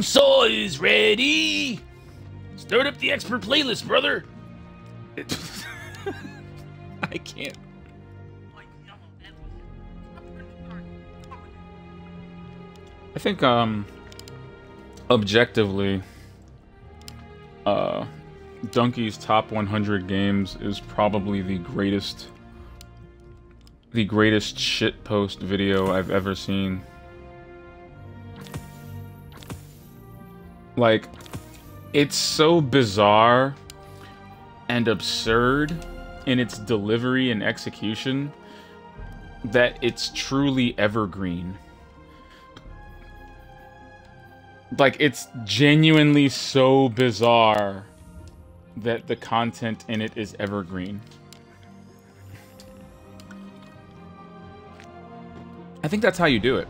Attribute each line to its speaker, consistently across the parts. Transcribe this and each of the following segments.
Speaker 1: console is ready. Start up the expert playlist, brother.
Speaker 2: I can't. I think, um, objectively, uh, Donkey's top 100 games is probably the greatest, the greatest shitpost video I've ever seen. Like, it's so bizarre and absurd in its delivery and execution that it's truly evergreen. Like, it's genuinely so bizarre that the content in it is evergreen. I think that's how you do it.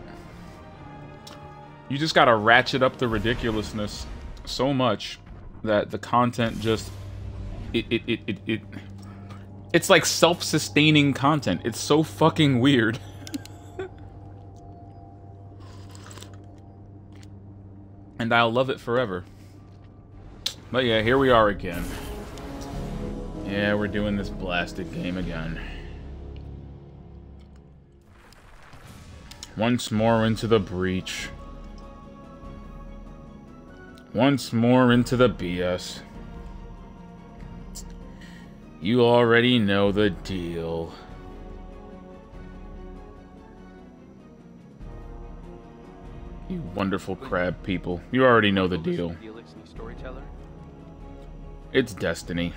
Speaker 2: You just gotta ratchet up the ridiculousness so much that the content just it it it it, it it's like self-sustaining content. It's so fucking weird. and I'll love it forever. But yeah, here we are again. Yeah, we're doing this blasted game again. Once more into the breach. Once more into the BS. You already know the deal. You wonderful crab people. You already know the deal. It's Destiny.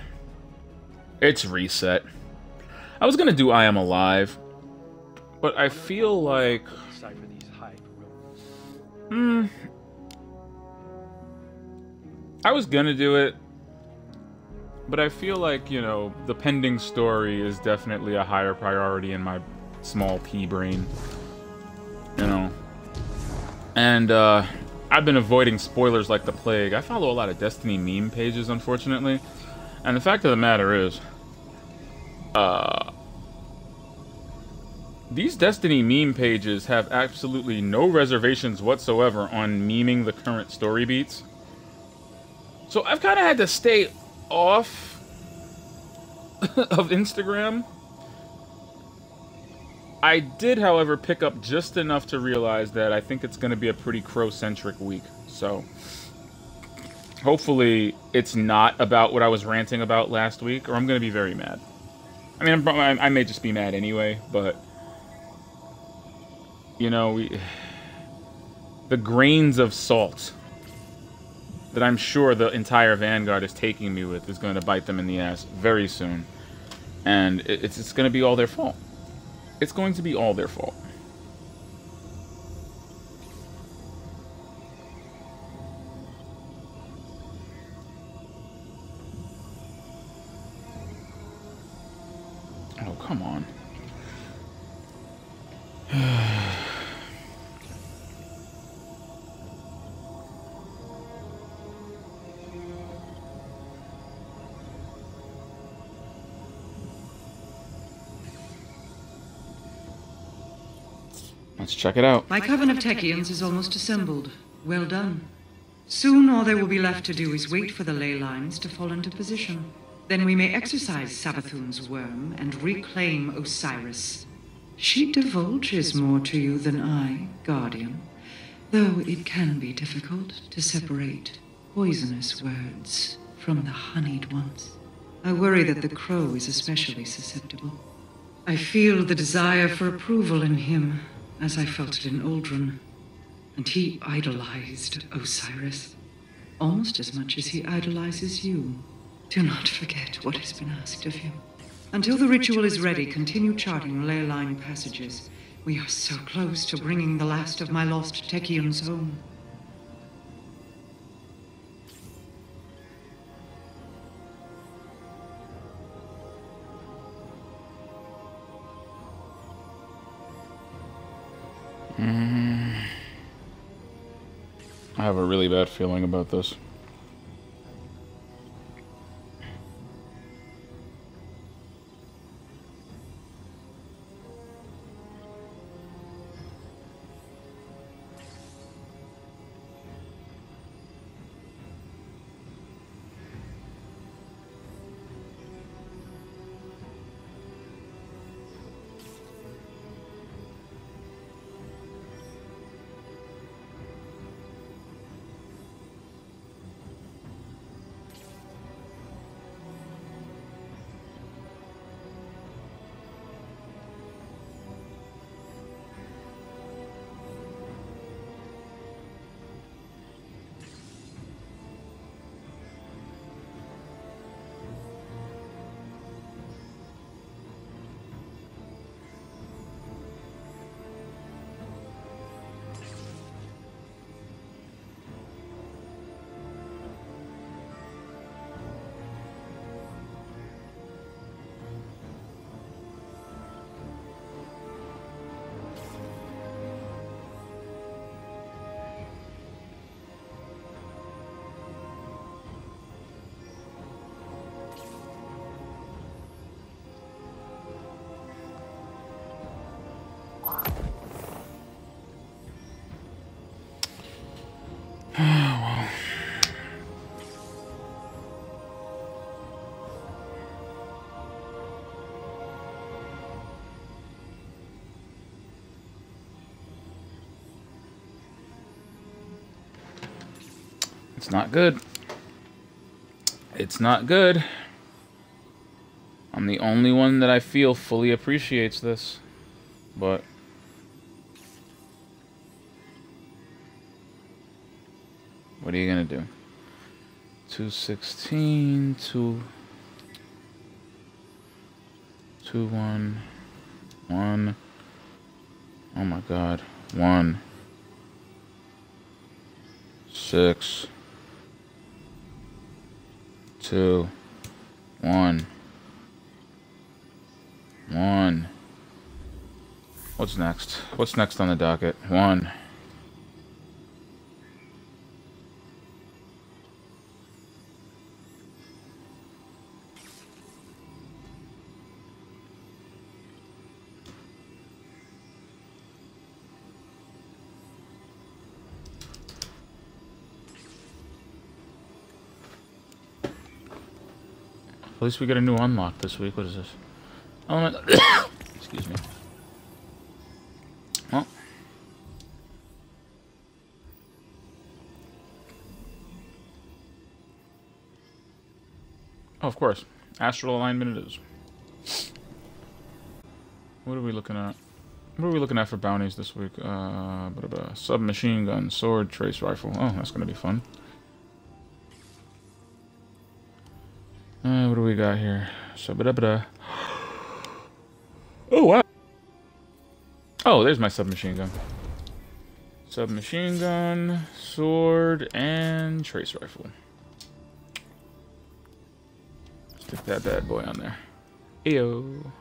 Speaker 2: It's Reset. I was gonna do I Am Alive, but I feel like... Hmm... I was gonna do it, but I feel like, you know, the pending story is definitely a higher priority in my small pea brain. You know? And, uh, I've been avoiding spoilers like the plague. I follow a lot of Destiny meme pages, unfortunately. And the fact of the matter is, uh, these Destiny meme pages have absolutely no reservations whatsoever on memeing the current story beats. So I've kind of had to stay off of Instagram. I did, however, pick up just enough to realize that I think it's going to be a pretty crow-centric week. So hopefully it's not about what I was ranting about last week, or I'm going to be very mad. I mean, I'm, i may just be mad anyway, but you know, we, the grains of salt that I'm sure the entire Vanguard is taking me with is going to bite them in the ass very soon. And it's, it's going to be all their fault. It's going to be all their fault. Oh, come on. Let's check it out.
Speaker 3: My coven of Techeuns is almost assembled. Well done. Soon all there will be left to do is wait for the ley lines to fall into position. Then we may exorcise Savathun's worm and reclaim Osiris. She divulges more to you than I, Guardian, though it can be difficult to separate poisonous words from the honeyed ones. I worry that the crow is especially susceptible. I feel the desire for approval in him, as I felt it in Uldren. And he idolized Osiris, almost as much as he idolizes you. Do not forget what has been asked of you. Until the ritual is ready, continue charting ley line passages. We are so close to bringing the last of my lost Techeuns home.
Speaker 2: Mm. I have a really bad feeling about this. It's not good. It's not good. I'm the only one that I feel fully appreciates this. But... What are you gonna do? 216, 2... 2, 1, 1... Oh my god. 1... 6... 2... 1... One. What's next? What's next on the docket? One. At least we got a new unlock this week. What is this? Element. Excuse me. Well. Oh, of course. Astral alignment it is. What are we looking at? What are we looking at for bounties this week? Uh, submachine gun, sword, trace rifle. Oh, that's gonna be fun. We got here? Blah. Oh, wow. Oh, there's my submachine gun. Submachine gun, sword, and trace rifle. Stick that bad boy on there. Eyo.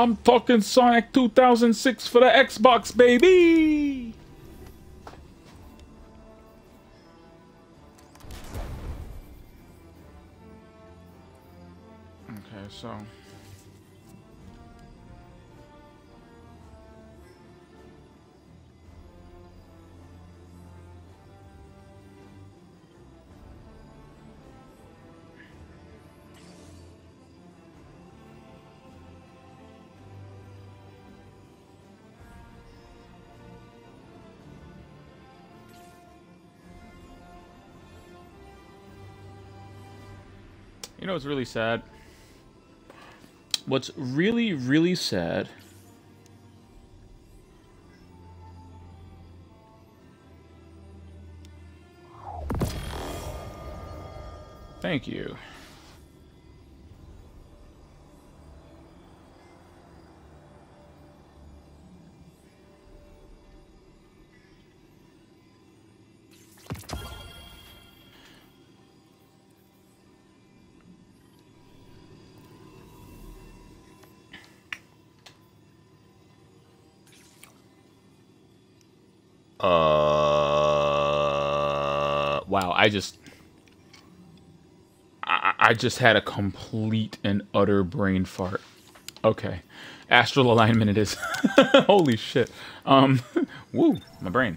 Speaker 2: I'm talking Sonic 2006 for the Xbox, baby! Know what's really sad? What's really, really sad Thank you. I just, I, I just had a complete and utter brain fart. Okay, astral alignment it is. Holy shit. Um, woo, my brain.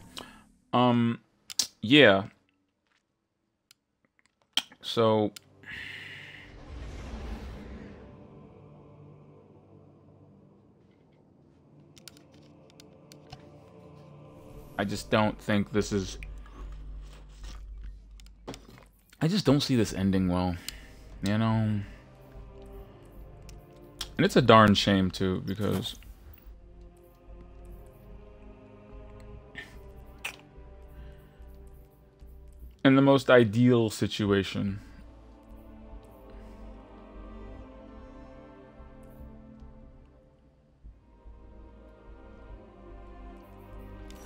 Speaker 2: Um, yeah. So I just don't think this is... I just don't see this ending well. You know? And it's a darn shame, too, because... In the most ideal situation...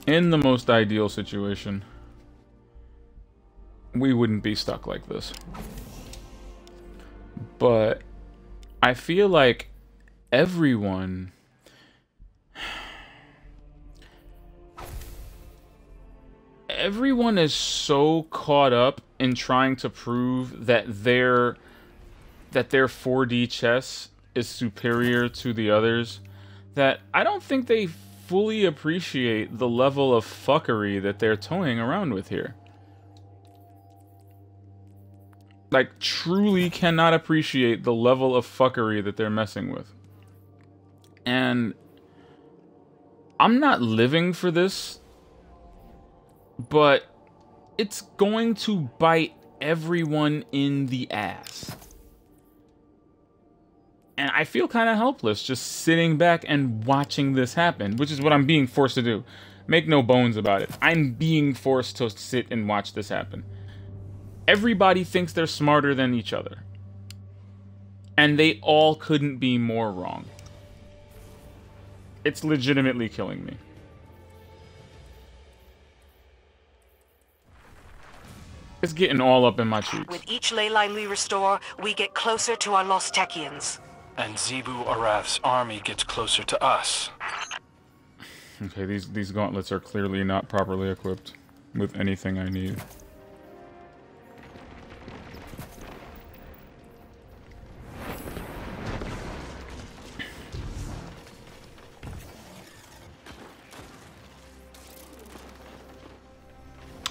Speaker 2: in the most ideal situation, we wouldn't be stuck like this. But I feel like everyone everyone is so caught up in trying to prove that their that their 4D chess is superior to the others that I don't think they fully appreciate the level of fuckery that they're toying around with here. Like, truly cannot appreciate the level of fuckery that they're messing with. And I'm not living for this, but it's going to bite everyone in the ass. And I feel kind of helpless just sitting back and watching this happen, which is what I'm being forced to do. Make no bones about it. I'm being forced to sit and watch this happen. Everybody thinks they're smarter than each other. And they all couldn't be more wrong. It's legitimately killing me. It's getting all up in my cheeks.
Speaker 4: With each ley line we restore, we get closer to our lost Techeuns.
Speaker 5: And Xivu Arath's army gets closer to us.
Speaker 2: Okay, these, these gauntlets are clearly not properly equipped with anything I need.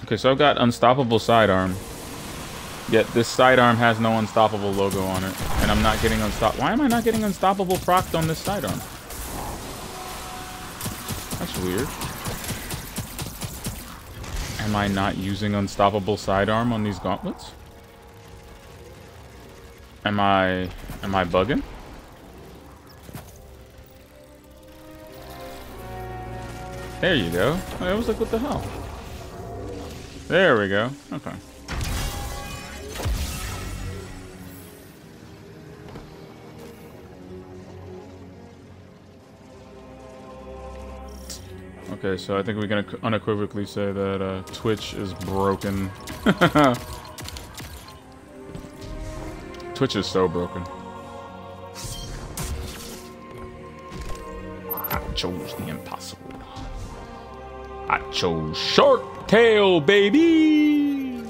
Speaker 2: Okay, so I've got unstoppable sidearm. Yet this sidearm has no unstoppable logo on it. And I'm not getting unstop- Why am I not getting unstoppable procced on this sidearm? That's weird. Am I not using unstoppable sidearm on these gauntlets? Am I... am I bugging? There you go. I was like, what the hell? There we go. Okay. Okay, so I think we can unequivocally say that uh, Twitch is broken. Twitch is so broken. I chose the impossible. I chose Shark Tail, baby!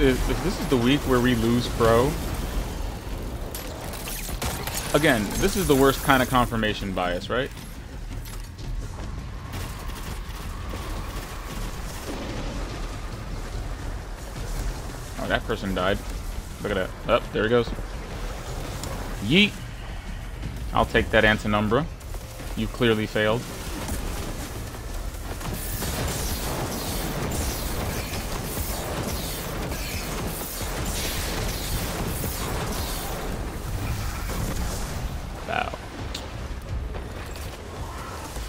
Speaker 2: If this is if, if this is the week where we lose pro, again, this is the worst kind of confirmation bias, right? Oh, that person died. Look at that. Up, oh, there he goes. Yeet. I'll take that Antinumbra. You clearly failed.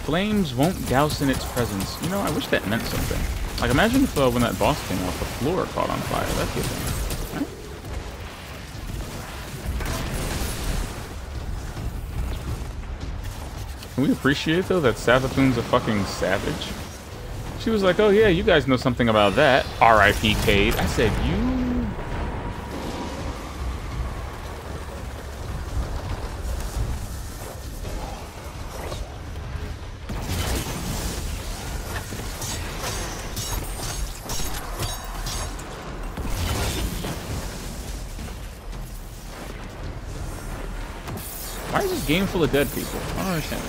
Speaker 2: Flames won't douse in its presence. You know, I wish that meant something. Like, imagine if uh, when that boss came off, the floor caught on fire. That'd be right? Can we appreciate, though, that Savathun's a fucking savage? She was like, oh yeah, you guys know something about that. R.I.P. Cayde. I said, you game full of dead people. I don't understand.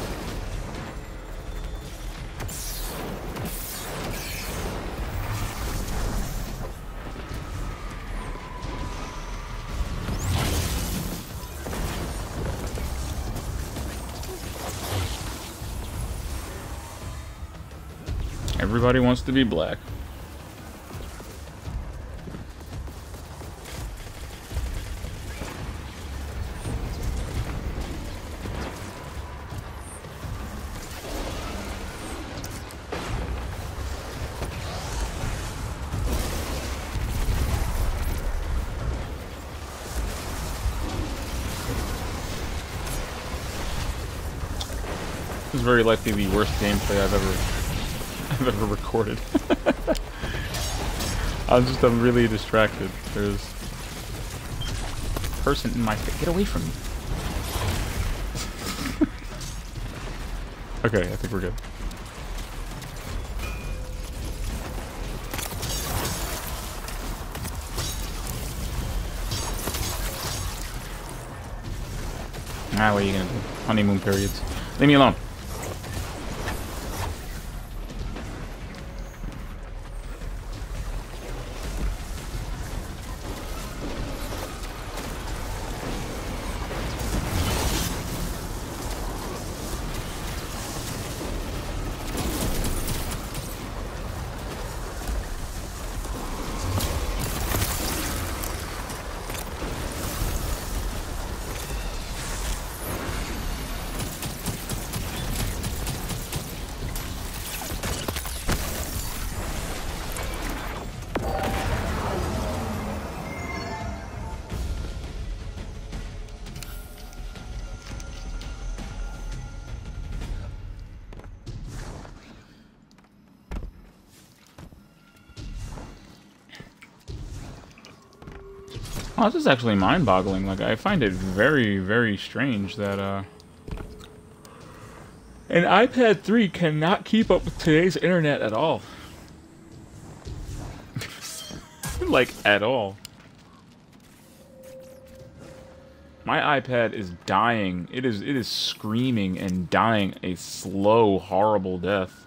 Speaker 2: Everybody wants to be black. Very likely the worst gameplay I've ever I've ever recorded. I'm just I'm really distracted. There's a person in my face. Get away from me. okay, I think we're good. Ah, what are you gonna do? Honeymoon periods. Leave me alone. Oh, this is actually mind-boggling. Like, I find it very, very strange that, uh... An iPad 3 cannot keep up with today's internet at all. like, at all. My iPad is dying. It is it is screaming and dying a slow, horrible death.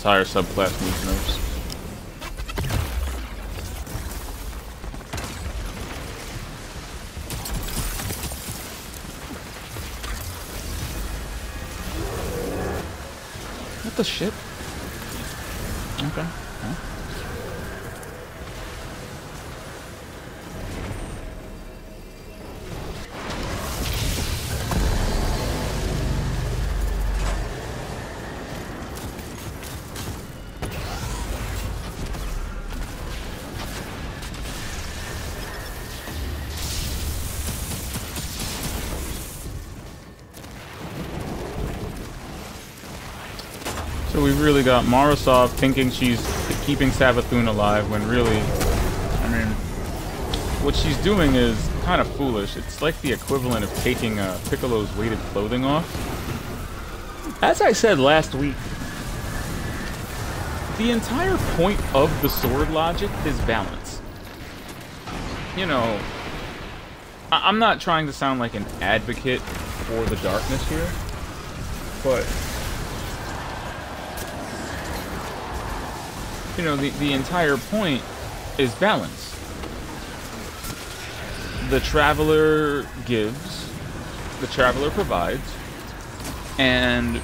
Speaker 2: Entire subclass needs nerfs. What the shit? Really got Mara Sov thinking she's keeping Savathun alive when really, I mean, what she's doing is kind of foolish. It's like the equivalent of taking uh, Piccolo's weighted clothing off. As I said last week, the entire point of the sword logic is balance. You know, I I'm not trying to sound like an advocate for the darkness here, but you know, the, the entire point is balance. The traveler gives, the traveler provides, and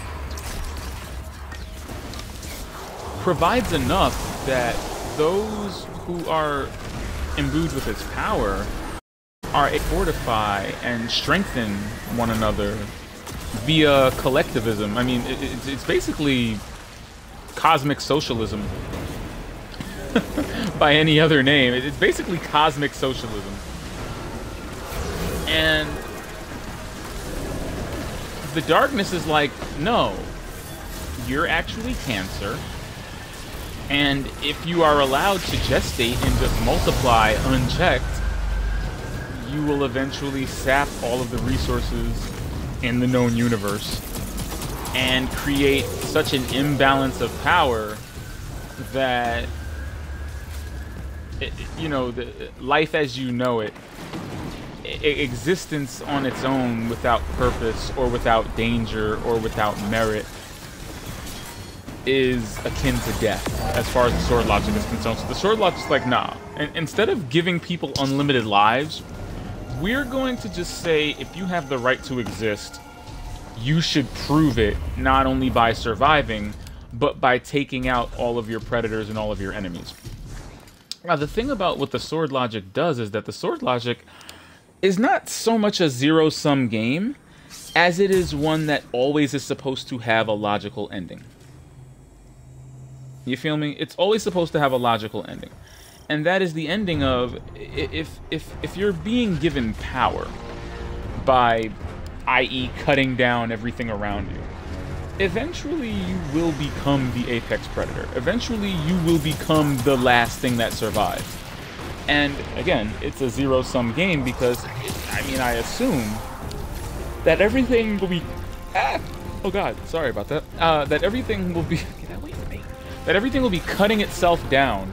Speaker 2: provides enough that those who are imbued with its power are to fortify and strengthen one another via collectivism. I mean, it, it's, it's basically cosmic socialism by any other name. It's basically cosmic socialism. And the darkness is like, no, you're actually cancer. And if you are allowed to gestate and just multiply unchecked, you will eventually sap all of the resources in the known universe and create such an imbalance of power that you know, the life as you know it, existence on its own without purpose or without danger or without merit is akin to death as far as the sword logic is concerned. So the sword logic is like, nah. And instead of giving people unlimited lives, we're going to just say if you have the right to exist, you should prove it not only by surviving, but by taking out all of your predators and all of your enemies. Now, the thing about what the sword logic does is that the sword logic is not so much a zero sum game as it is one that always is supposed to have a logical ending. You feel me? It's always supposed to have a logical ending. And that is the ending of if if if you're being given power by i.e. cutting down everything around you. Eventually you will become the apex predator. Eventually you will become the last thing that survives. And again, it's a zero sum game because I mean I assume that everything will be ah, oh god, sorry about that. Uh, that everything will be that everything will be cutting itself down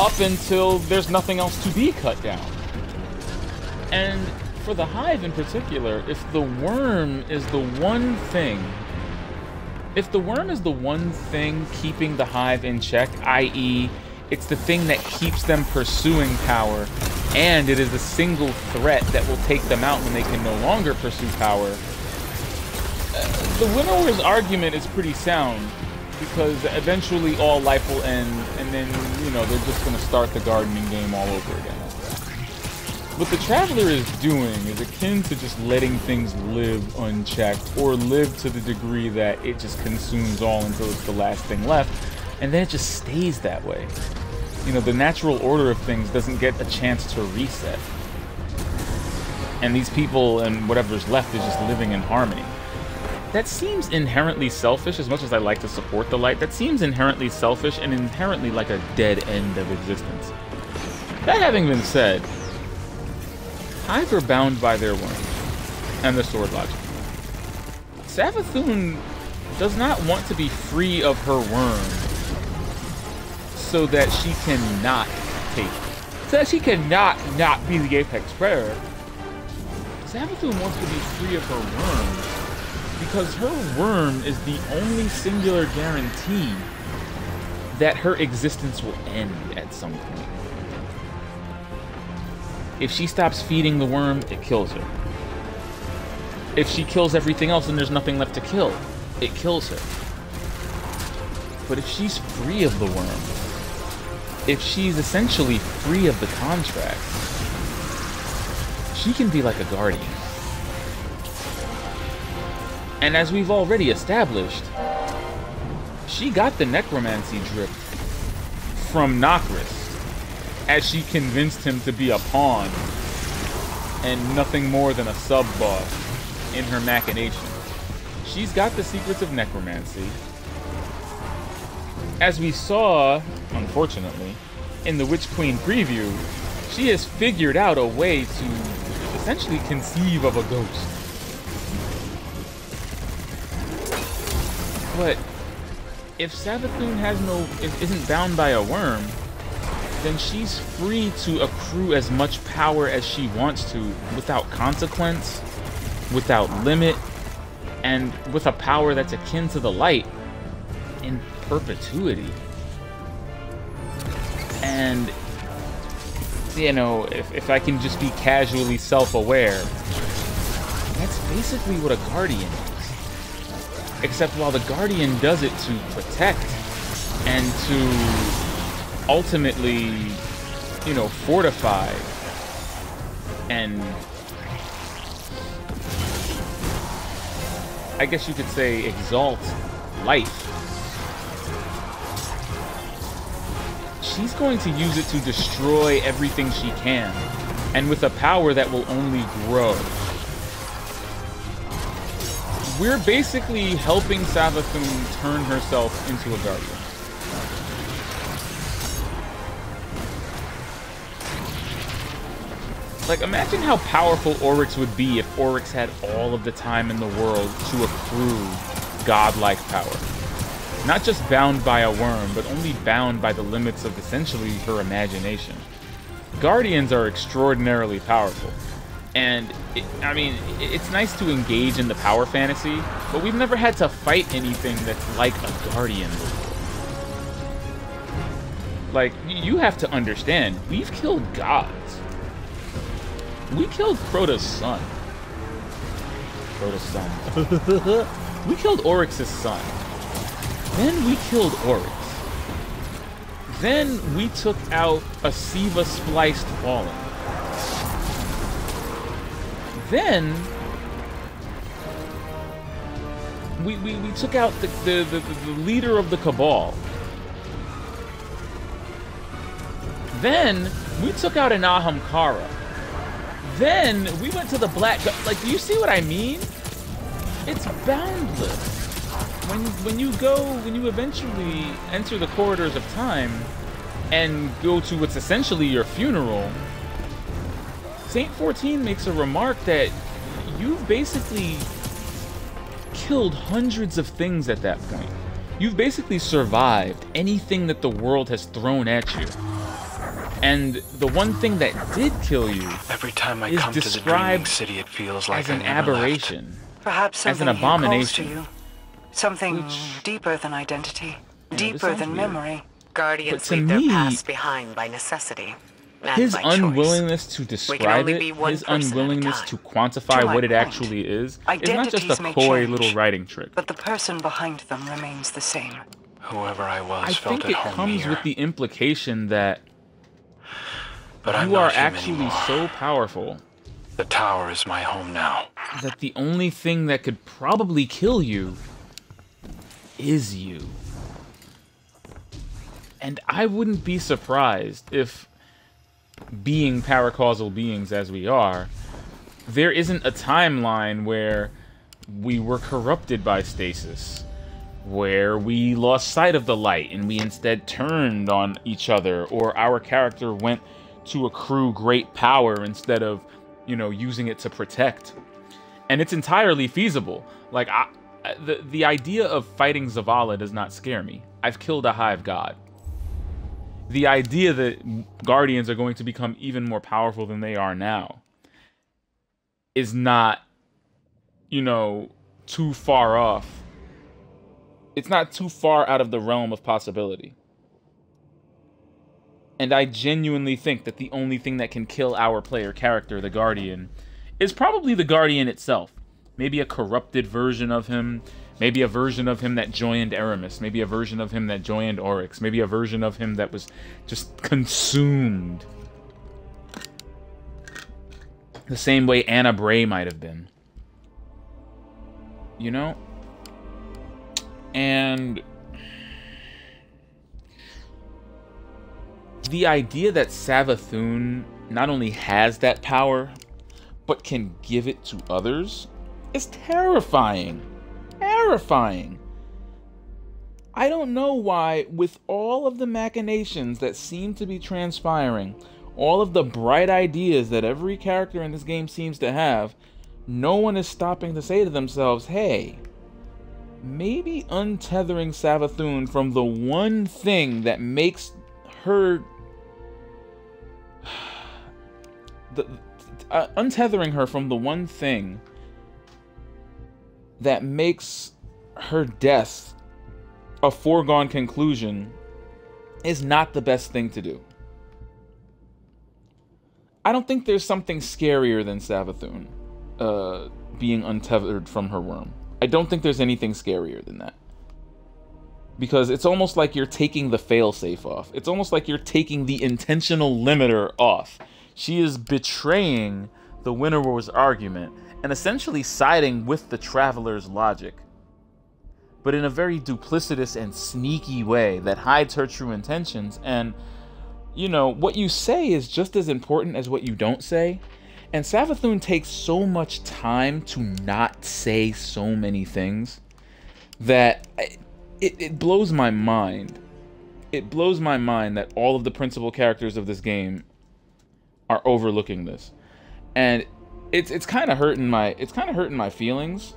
Speaker 2: up until there's nothing else to be cut down. And for the hive in particular, if the worm is the one thing, if the worm is the one thing keeping the hive in check, i.e., it's the thing that keeps them pursuing power, and it is the single threat that will take them out when they can no longer pursue power, uh, the winnower's argument is pretty sound because eventually all life will end, and then you know they're just gonna start the gardening game all over again. What the Traveler is doing is akin to just letting things live unchecked, or live to the degree that it just consumes all until it's the last thing left, and then it just stays that way. You know, the natural order of things doesn't get a chance to reset. And these people and whatever's left is just living in harmony. That seems inherently selfish, as much as I like to support the light. That seems inherently selfish and inherently like a dead end of existence. That having been said, Hive are bound by their worms and the sword logic. Savathun does not want to be free of her worm so that she cannot take so that she cannot not be the apex predator. Savathun wants to be free of her worm because her worm is the only singular guarantee that her existence will end at some point. If she stops feeding the worm, it kills her. If she kills everything else and there's nothing left to kill, it kills her. But if she's free of the worm, if she's essentially free of the contract, she can be like a guardian. And as we've already established, she got the necromancy drip from Nokris as she convinced him to be a pawn and nothing more than a sub-boss in her machination. She's got the secrets of necromancy. As we saw, unfortunately, in the Witch Queen preview, she has figured out a way to essentially conceive of a ghost. But if Savathun has no isn't bound by a worm, then she's free to accrue as much power as she wants to without consequence, without limit, and with a power that's akin to the light in perpetuity. And you know, if, if I can just be casually self-aware, that's basically what a guardian is. Except while the Guardian does it to protect and to ultimately, you know, fortify and I guess you could say exalt life. She's going to use it to destroy everything she can, and with a power that will only grow we're basically helping Savathun turn herself into a guardian. Like, imagine how powerful Oryx would be if Oryx had all of the time in the world to accrue godlike power. Not just bound by a worm, but only bound by the limits of essentially her imagination. Guardians are extraordinarily powerful. And, it, I mean, it's nice to engage in the power fantasy, but we've never had to fight anything that's like a Guardian. Like, you have to understand, we've killed gods. We killed Crota's son. Crota's son. we killed Oryx's son. Then we killed Oryx. Then we took out a Siva spliced Fallen. Then we, we, we took out the, the, the, the leader of the Cabal. Then we took out an Ahamkara. Then we went to the Black... Like, do you see what I mean? It's boundless. When, when you go, when you eventually enter the corridors of time and go to what's essentially your funeral, Saint 14 makes a remark that you've basically killed hundreds of things at that point. You've basically survived anything that the world has thrown at you. And the one thing that did kill you
Speaker 5: Every time I
Speaker 2: is
Speaker 5: come to the dreaming
Speaker 2: described
Speaker 5: city, it feels like
Speaker 2: as an
Speaker 5: never left.
Speaker 2: aberration.
Speaker 4: Perhaps
Speaker 2: As an
Speaker 4: something here calls
Speaker 2: abomination.
Speaker 4: to you. Something
Speaker 2: Which-
Speaker 4: deeper than identity.
Speaker 2: this
Speaker 4: deeper
Speaker 2: sounds
Speaker 4: than
Speaker 2: weird.
Speaker 4: memory.
Speaker 6: Guardians
Speaker 2: to
Speaker 6: leave their past behind by necessity. And
Speaker 2: His
Speaker 6: by choice.
Speaker 2: unwillingness to describe
Speaker 6: only
Speaker 2: it,
Speaker 6: be one
Speaker 2: his
Speaker 6: person at a
Speaker 2: unwillingness
Speaker 6: time.
Speaker 2: to quantify
Speaker 4: To my
Speaker 2: what it
Speaker 4: point,
Speaker 2: actually is, is not just
Speaker 4: identities
Speaker 2: a
Speaker 4: may
Speaker 2: coy
Speaker 4: change,
Speaker 2: little writing trick.
Speaker 4: But the person behind them remains the same.
Speaker 5: Whoever I was
Speaker 2: I
Speaker 5: felt
Speaker 2: think
Speaker 5: at
Speaker 2: it
Speaker 5: home
Speaker 2: comes
Speaker 5: here.
Speaker 2: with the implication that
Speaker 5: but I'm
Speaker 2: you are actually so powerful
Speaker 5: The tower is my home now.
Speaker 2: that the only thing that could probably kill you is you. And I wouldn't be surprised if, being paracausal beings as we are, there isn't a timeline where we were corrupted by stasis, where we lost sight of the light and we instead turned on each other, or our character went to accrue great power instead of, you know, using it to protect. And it's entirely feasible. Like, I, the, the idea of fighting Zavala does not scare me. I've killed a hive god. The idea that Guardians are going to become even more powerful than they are now is not, you know, too far off. It's not too far out of the realm of possibility. And I genuinely think that the only thing that can kill our player character, the Guardian, is probably the Guardian itself. Maybe a corrupted version of him. Maybe a version of him that joined Eramis. Maybe a version of him that joined Oryx. Maybe a version of him that was just consumed. The same way Ana Bray might have been. You know? And the idea that Savathun not only has that power, but can give it to others is terrifying. Terrifying. I don't know why, with all of the machinations that seem to be transpiring, all of the bright ideas that every character in this game seems to have, no one is stopping to say to themselves, hey, maybe untethering Savathun from the one thing that makes her the, uh, untethering her from the one thing that makes her death a foregone conclusion is not the best thing to do. I don't think there's something scarier than Savathun uh, being untethered from her worm. I don't think there's anything scarier than that. Because it's almost like you're taking the failsafe off. It's almost like you're taking the intentional limiter off. She is betraying the Winnower's argument and essentially siding with the traveler's logic. But in a very duplicitous and sneaky way that hides her true intentions. And, you know, what you say is just as important as what you don't say. And Savathun takes so much time to not say so many things that it, it blows my mind. It blows my mind that all of the principal characters of this game are overlooking this. And it's it's kind of hurting my it's kind of hurting my feelings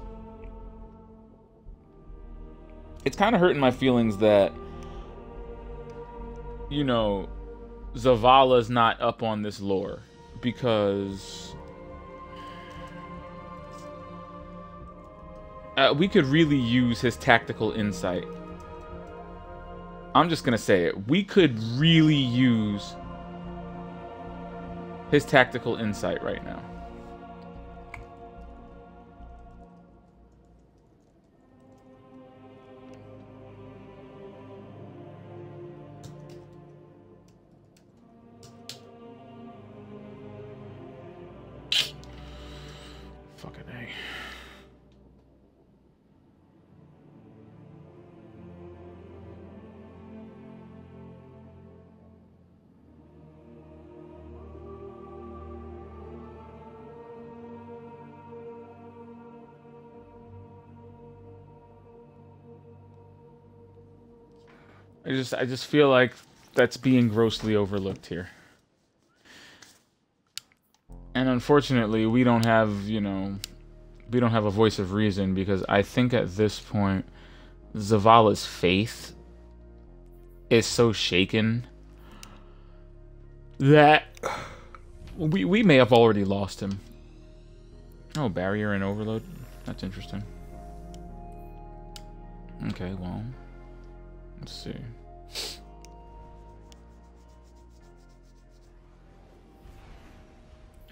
Speaker 2: it's kind of hurting my feelings that you know Zavala's not up on this lore because uh, we could really use his tactical insight. I'm just gonna say it. We could really use his tactical insight right now. I just I just feel like that's being grossly overlooked here. And unfortunately, we don't have, you know, we don't have a voice of reason because I think at this point Zavala's faith is so shaken that we we may have already lost him. Oh, barrier and overload. That's interesting. Okay, well, let's see.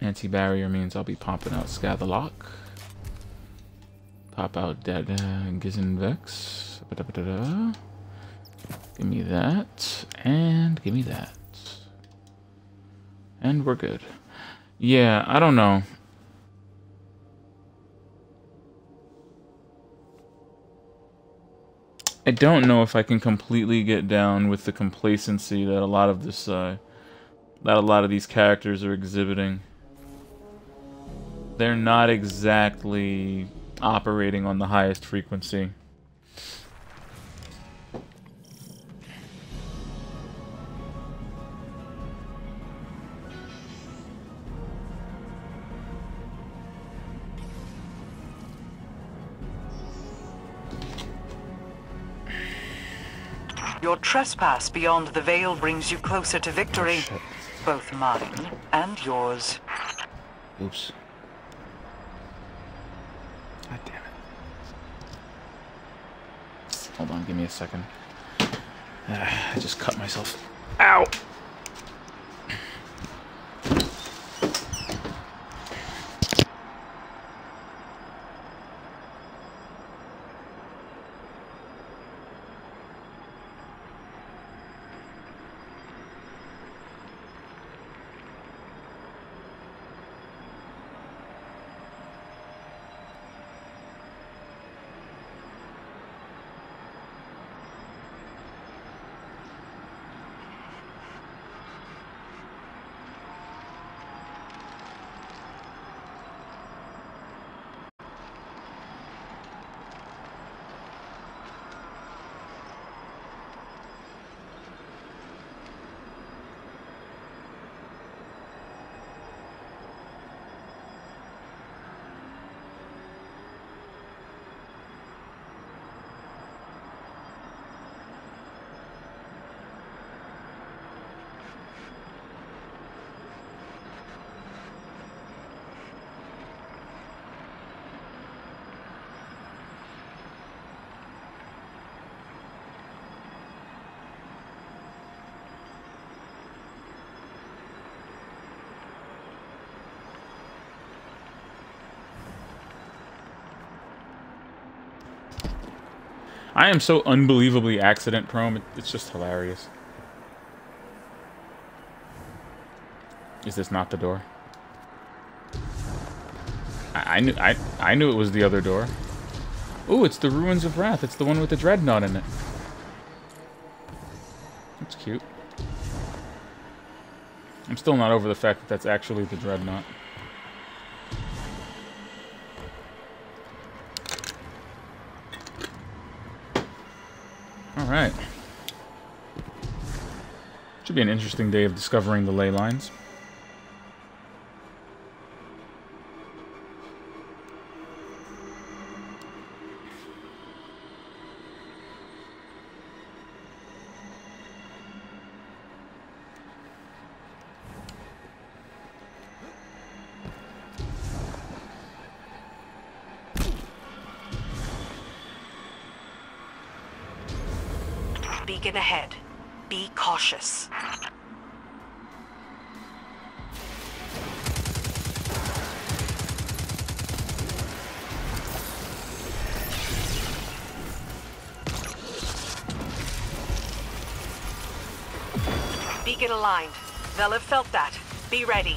Speaker 2: Anti-barrier means I'll be popping out Scathelocke. Pop out Dead uh, Gizenvex. Ba-da-ba-da-da. Give me that. And give me that. And we're good. Yeah, I don't know. I don't know if I can completely get down with the complacency that a lot of this, uh, that a lot of these characters are exhibiting. They're not exactly operating on the highest frequency.
Speaker 4: Your trespass beyond the veil brings you closer to victory. Both mine and yours.
Speaker 2: Oops. God damn it. Hold on, give me a second. Ah, I just cut myself. Ow! I am so unbelievably accident prone. It's just hilarious. Is this not the door? I, I knew I I knew it was the other door. Oh, it's the Ruins of Wrath. It's the one with the dreadnought in it. That's cute. I'm still not over the fact that that's actually the dreadnought. Should be an interesting day of discovering the ley lines.
Speaker 6: Beacon ahead. Be cautious. Beacon aligned. They'll have felt that. Be ready.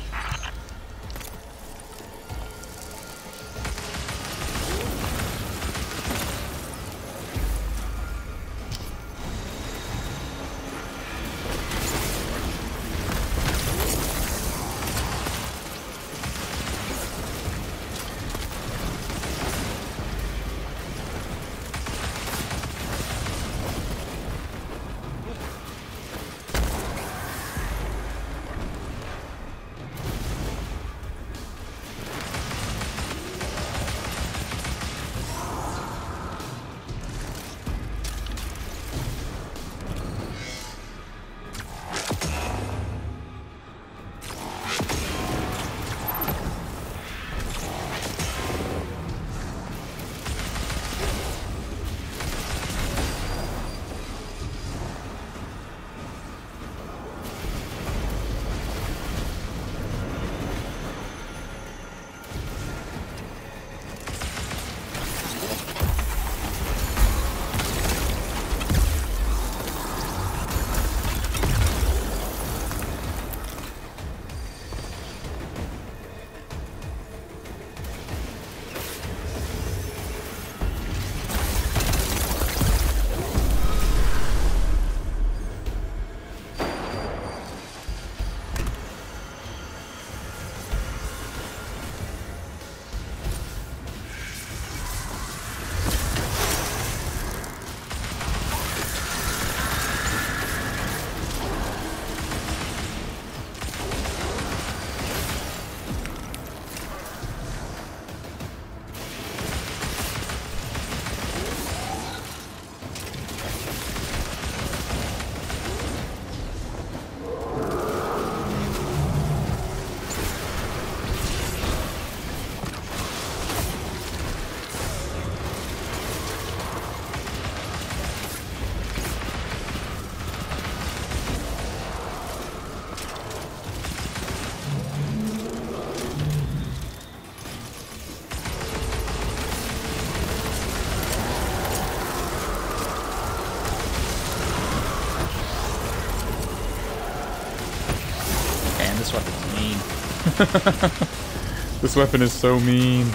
Speaker 2: this weapon is so mean.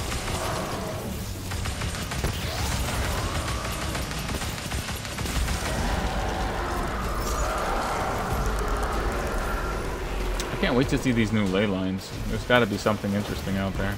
Speaker 2: I can't wait to see these new ley lines. There's got to be something interesting out there.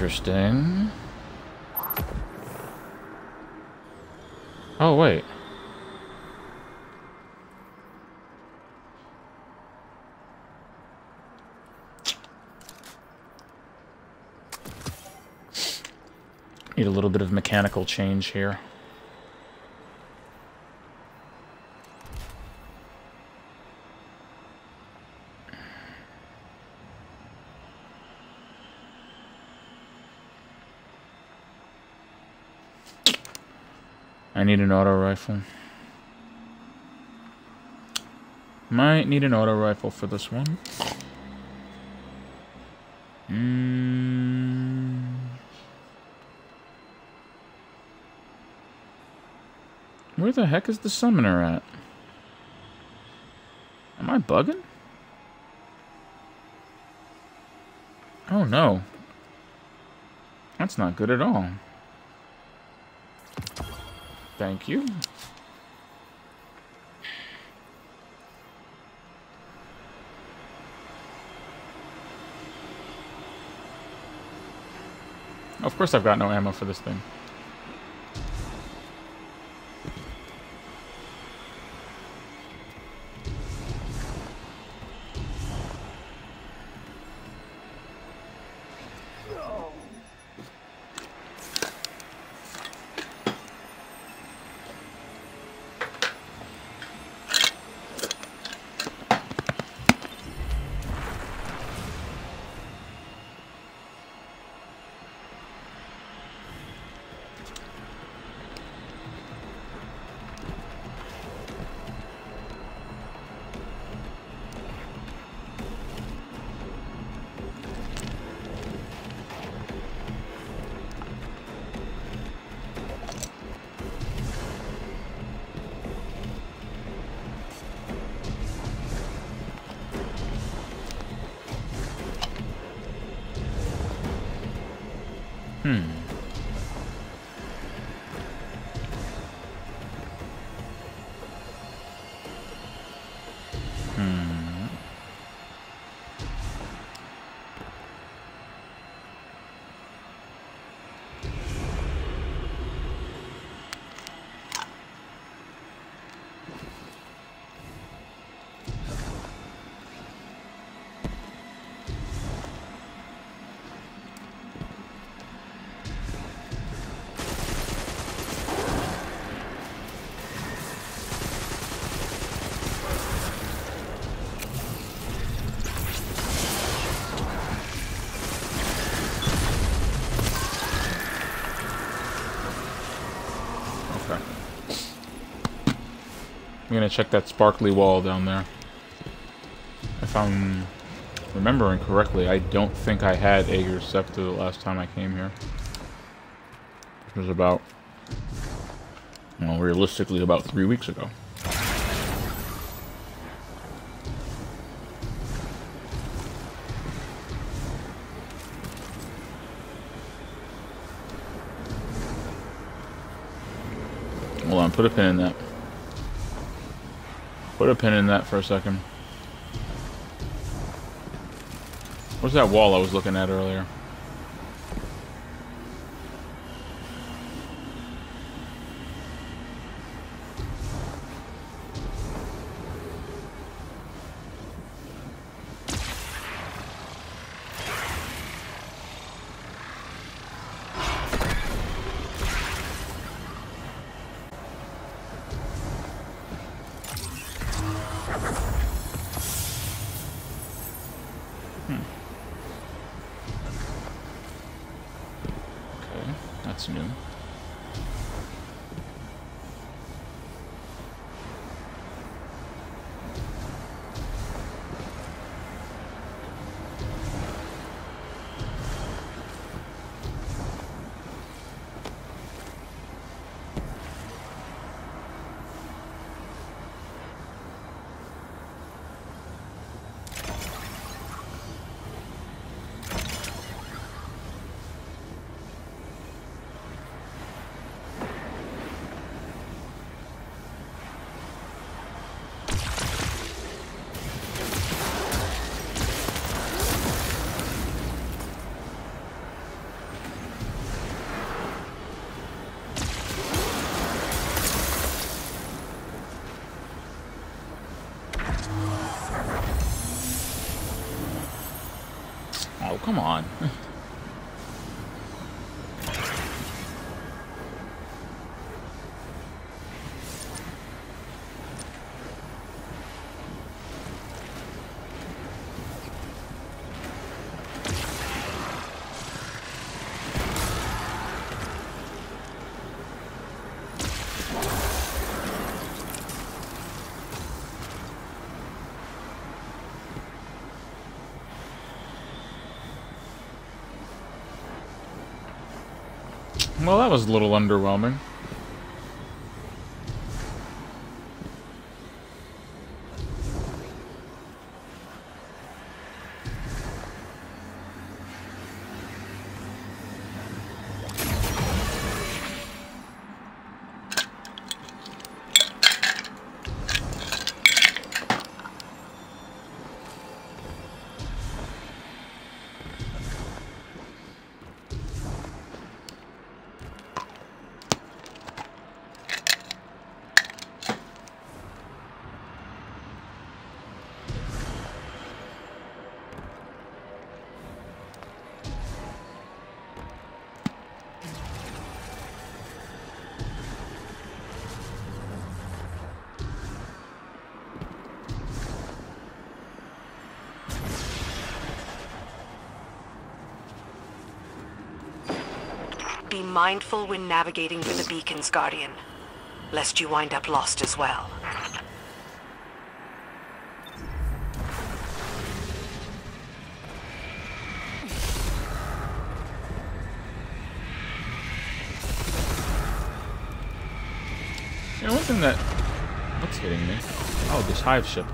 Speaker 2: Interesting. Oh, wait. Need a little bit of mechanical change here. I need an auto rifle. Might need an auto rifle for this one. Mm. Where the heck is the summoner at? Am I bugging? Oh no. That's not good at all. Thank you. Of course I've got no ammo for this thing. Gonna check that sparkly wall down there. If I'm remembering correctly, I don't think I had Ager's Scepter the last time I came here. It was about, well, realistically about three weeks ago. Hold on, put a pin in that. Put a pin in that for a second. What's that wall I was looking at earlier? Well, that was a little underwhelming.
Speaker 6: Mindful when navigating to the beacons, Guardian, lest you wind up lost as well.
Speaker 2: Know, one thing that... What's hitting me? Oh, this hive ship.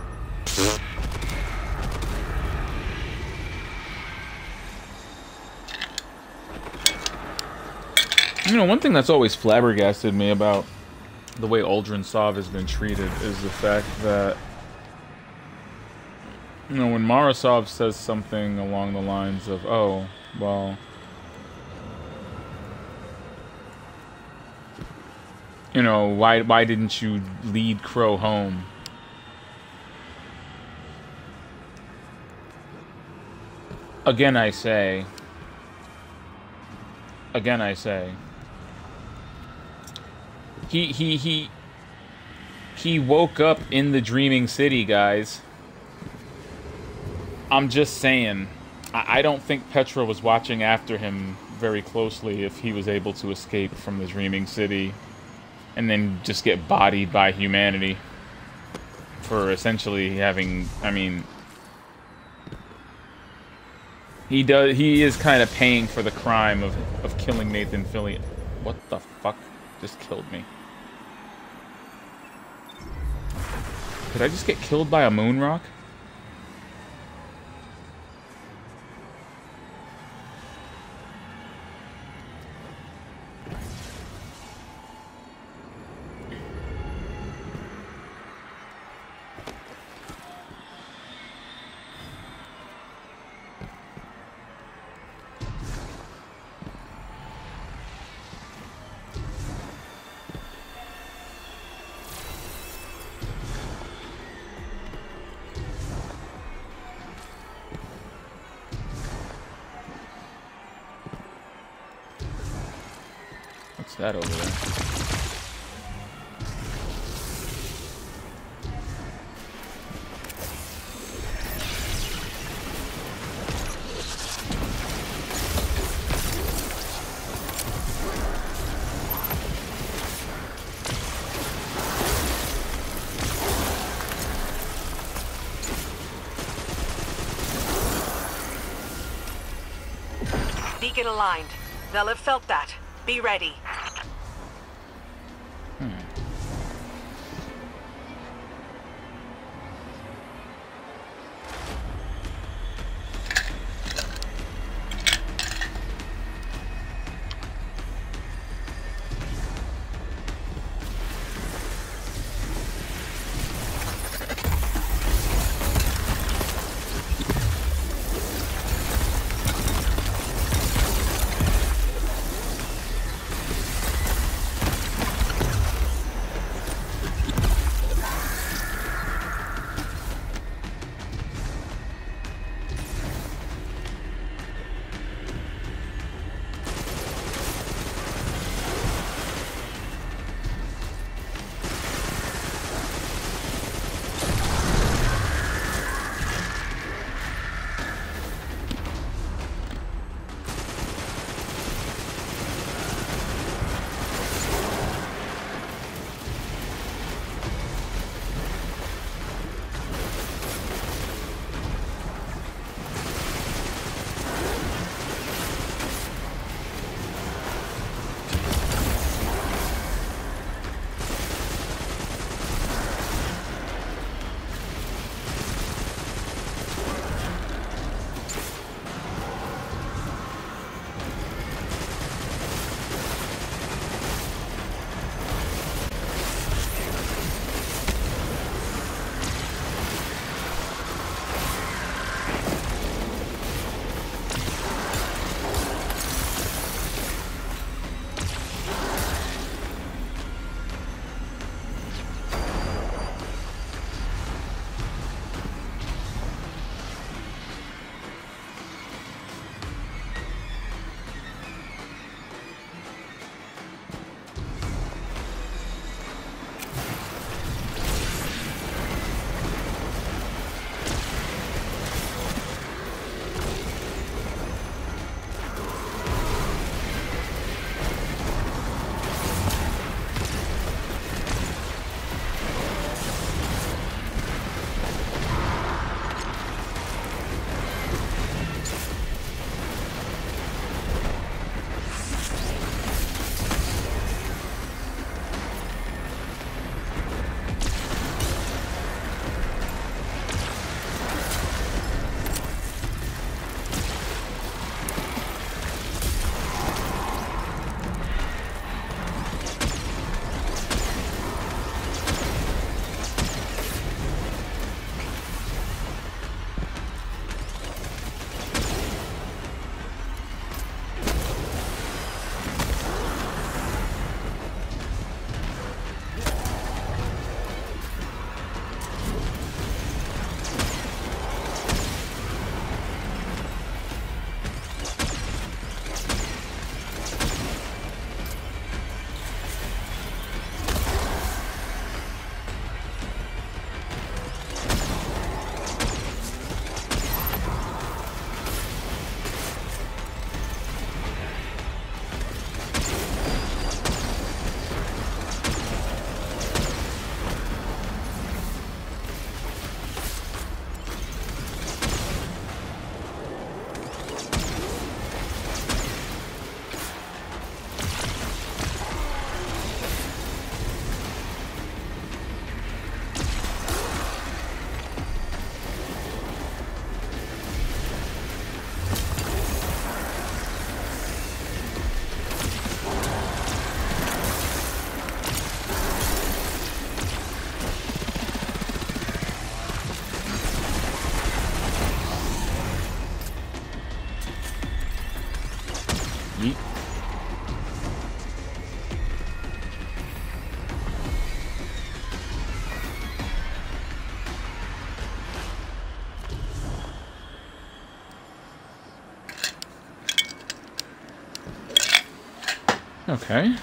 Speaker 2: You know, one thing that's always flabbergasted me about the way Uldren Sov has been treated is the fact that, you know, when Mara Sov says something along the lines of, oh, well, you know, why why didn't you lead Crow home? Again I say, again I say, he he he he woke up in the dreaming city, guys. I'm just saying, I, I don't think Petra was watching after him very closely if he was able to escape from the dreaming city and then just get bodied by humanity for essentially having I mean he does he is kind of paying for the crime of of killing Nathan Fillion. What the fuck just killed me? Did I just get killed by a moon rock? That over there?
Speaker 6: Beacon aligned. They'll have felt that. Be ready.
Speaker 2: Okay.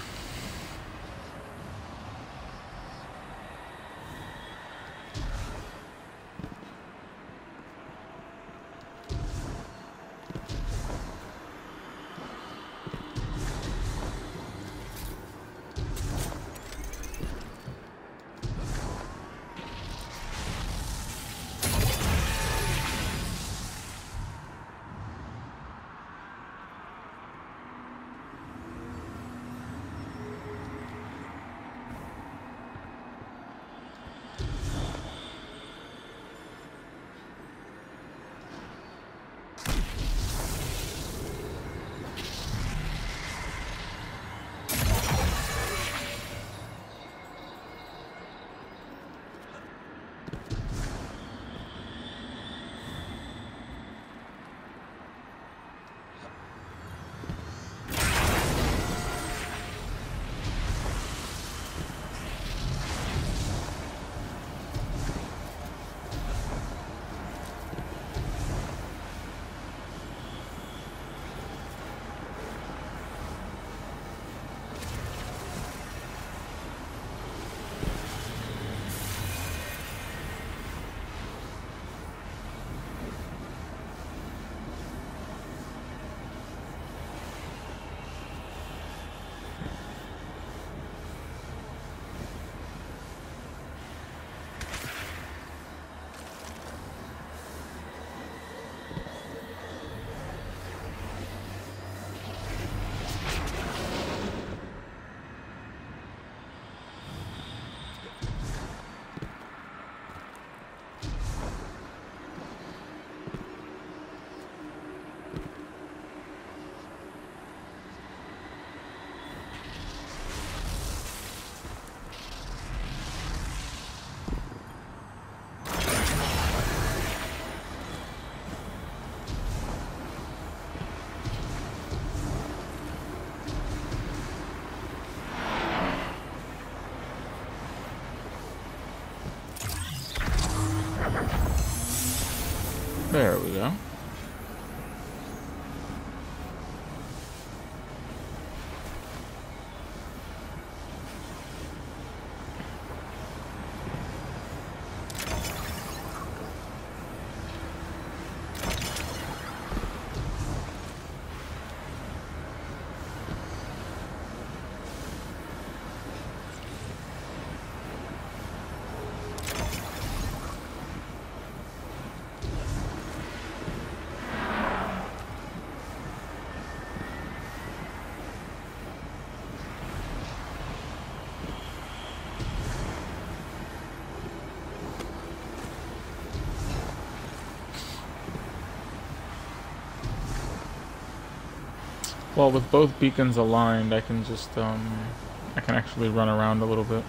Speaker 2: Well, with both beacons aligned, I can just, um, I can actually run around a little bit.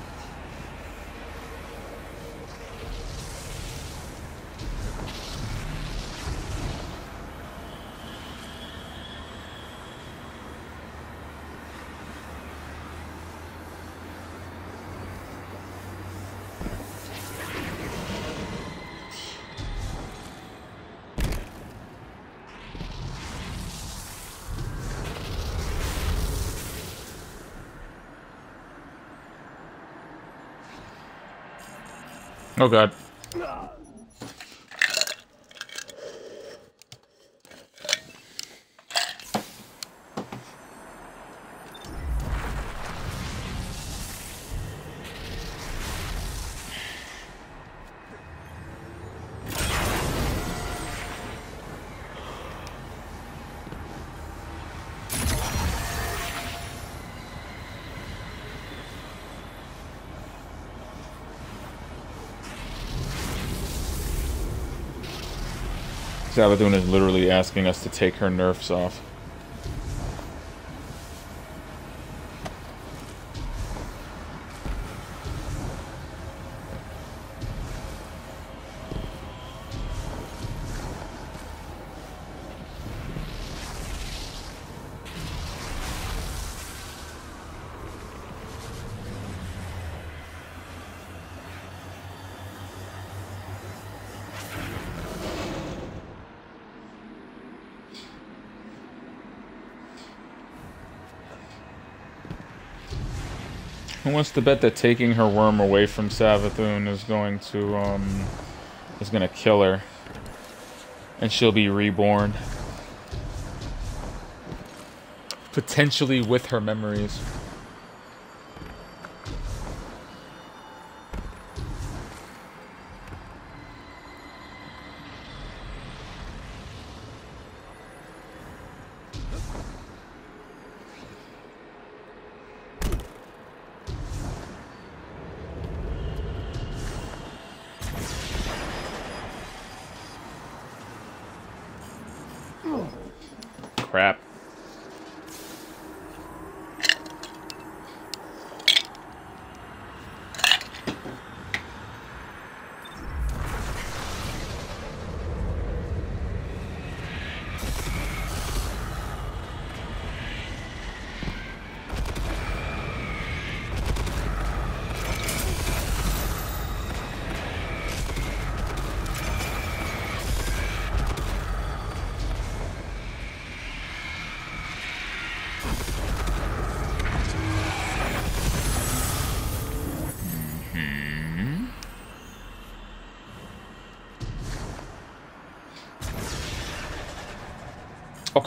Speaker 2: Oh god. Savathun is literally asking us to take her nerfs off. Wants to bet that taking her worm away from Savathun is going to, um, is gonna kill her? And she'll be reborn. Potentially with her memories.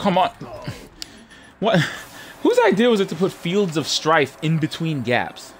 Speaker 2: Come on. What? Whose idea was it to put Fields of Strife in between gaps?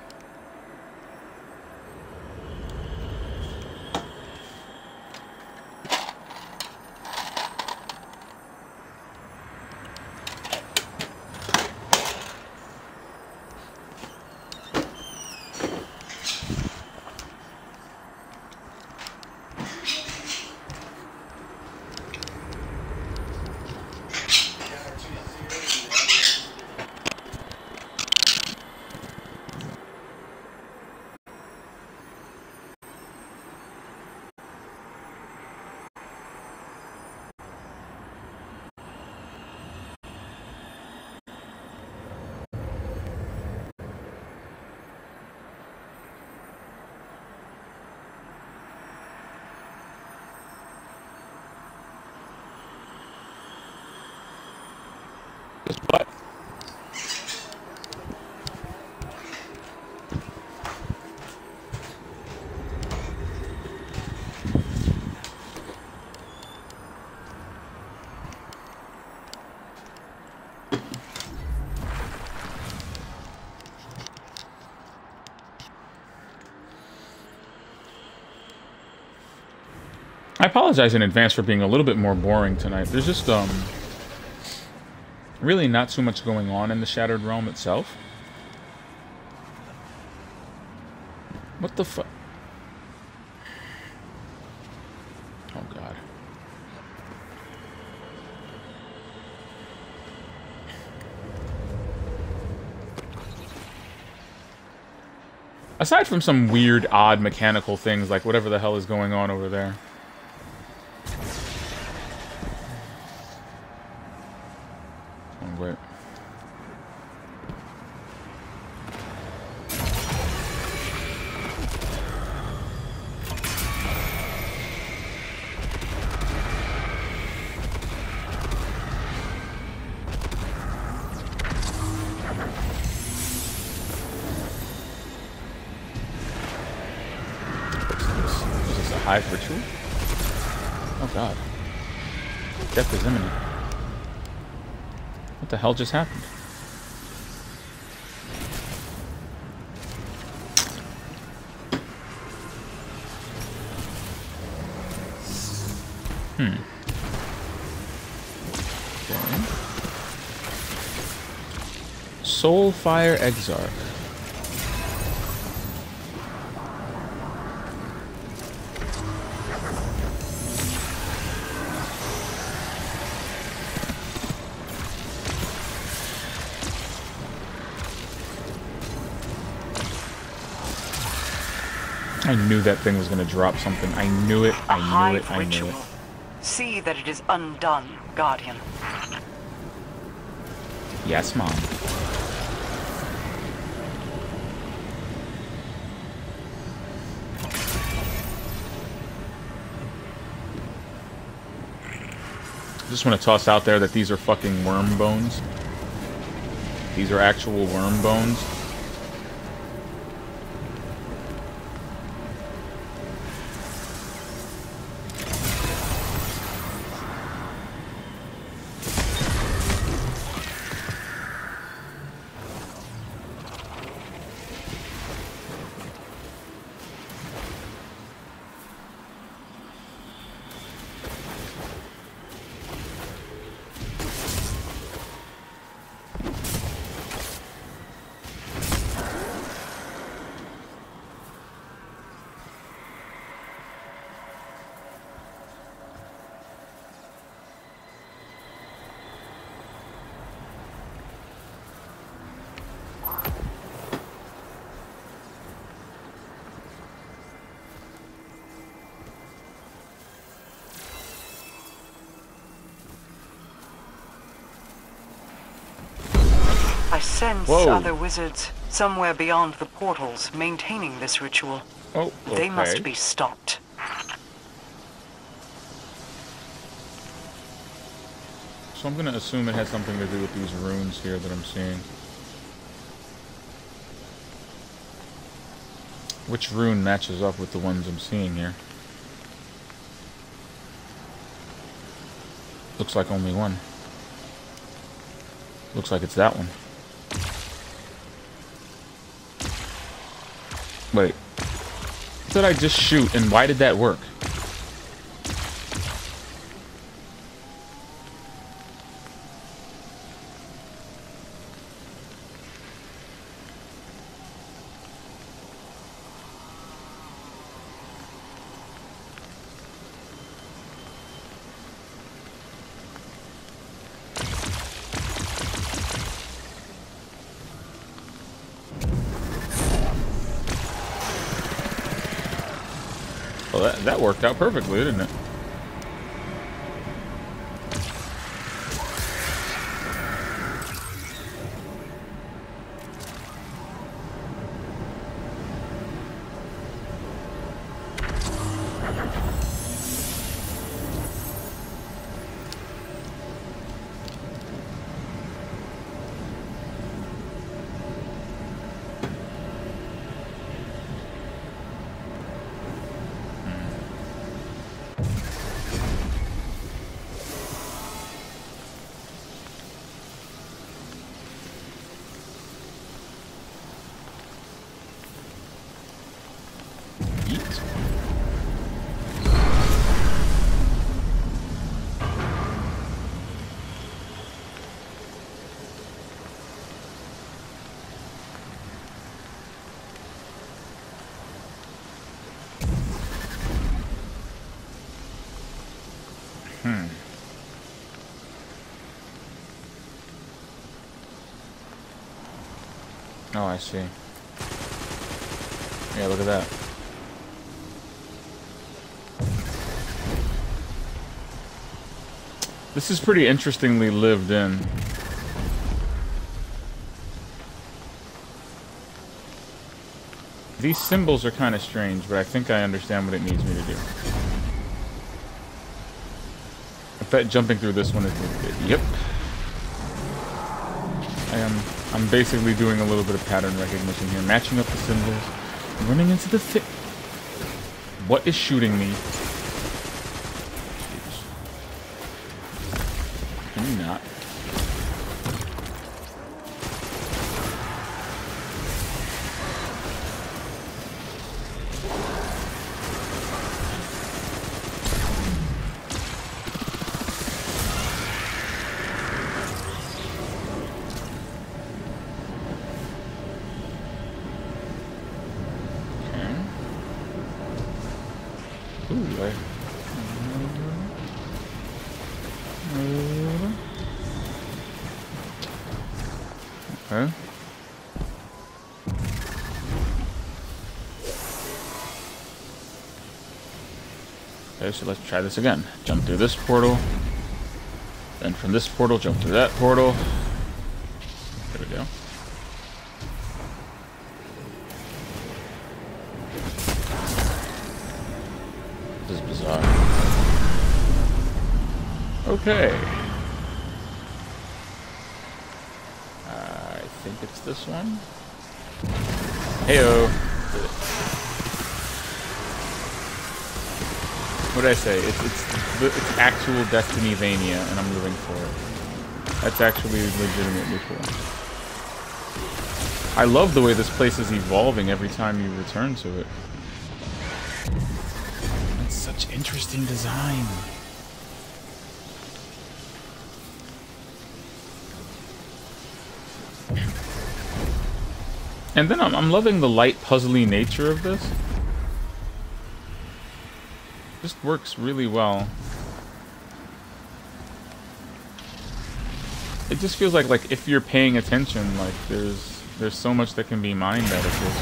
Speaker 2: I apologize in advance for being a little bit more boring tonight. There's just um really not too much going on in the Shattered Realm itself. What the fuck? Oh god. Aside from some weird, odd mechanical things, like whatever the hell is going on over there. Hell just happened? Hmm. Okay. Soulfire Exarch. I knew that thing was going to drop something. I knew it. I knew it. I knew it.
Speaker 4: See that it is undone, Guardian.
Speaker 2: Yes, Mom. I Just want to toss out there that these are fucking worm bones. These are actual worm bones. Whoa.
Speaker 4: other wizards somewhere beyond the portals maintaining this ritual.
Speaker 2: Oh, okay.
Speaker 4: They must be stopped.
Speaker 2: So I'm gonna assume it has something to do with these runes here that I'm seeing. Which rune matches up with the ones I'm seeing here? Looks like only one. Looks like it's that one. Did I just shoot and why did that work? Well, that, that worked out perfectly, didn't it? Oh, I see. Yeah, look at that. This is pretty interestingly lived in. These symbols are kind of strange, but I think I understand what it needs me to do. I bet jumping through this one is... Yep. I am... Basically doing a little bit of pattern recognition here, matching up the symbols, running into the fit. What is shooting me? So let's try this again. Jump through this portal. Then from this portal, jump through that portal. Actual Destiny Vania, and I'm living for it. That's actually legitimately cool. I love the way this place is evolving every time you return to it. It's such interesting design. And then I'm, I'm loving the light, puzzly nature of this. Just works really well. It just feels like like if you're paying attention, like there's there's so much that can be mined out of this.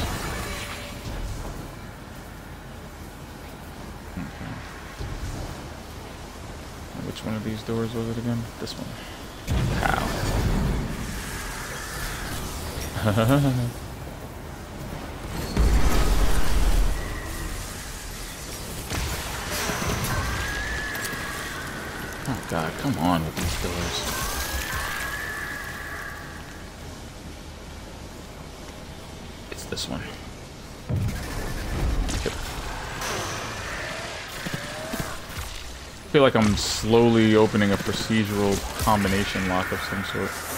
Speaker 2: Which one of these doors was it again? This one. Pow. oh god, come on with these doors. This one. Yep. I feel like I'm slowly opening a procedural combination lock of some sort.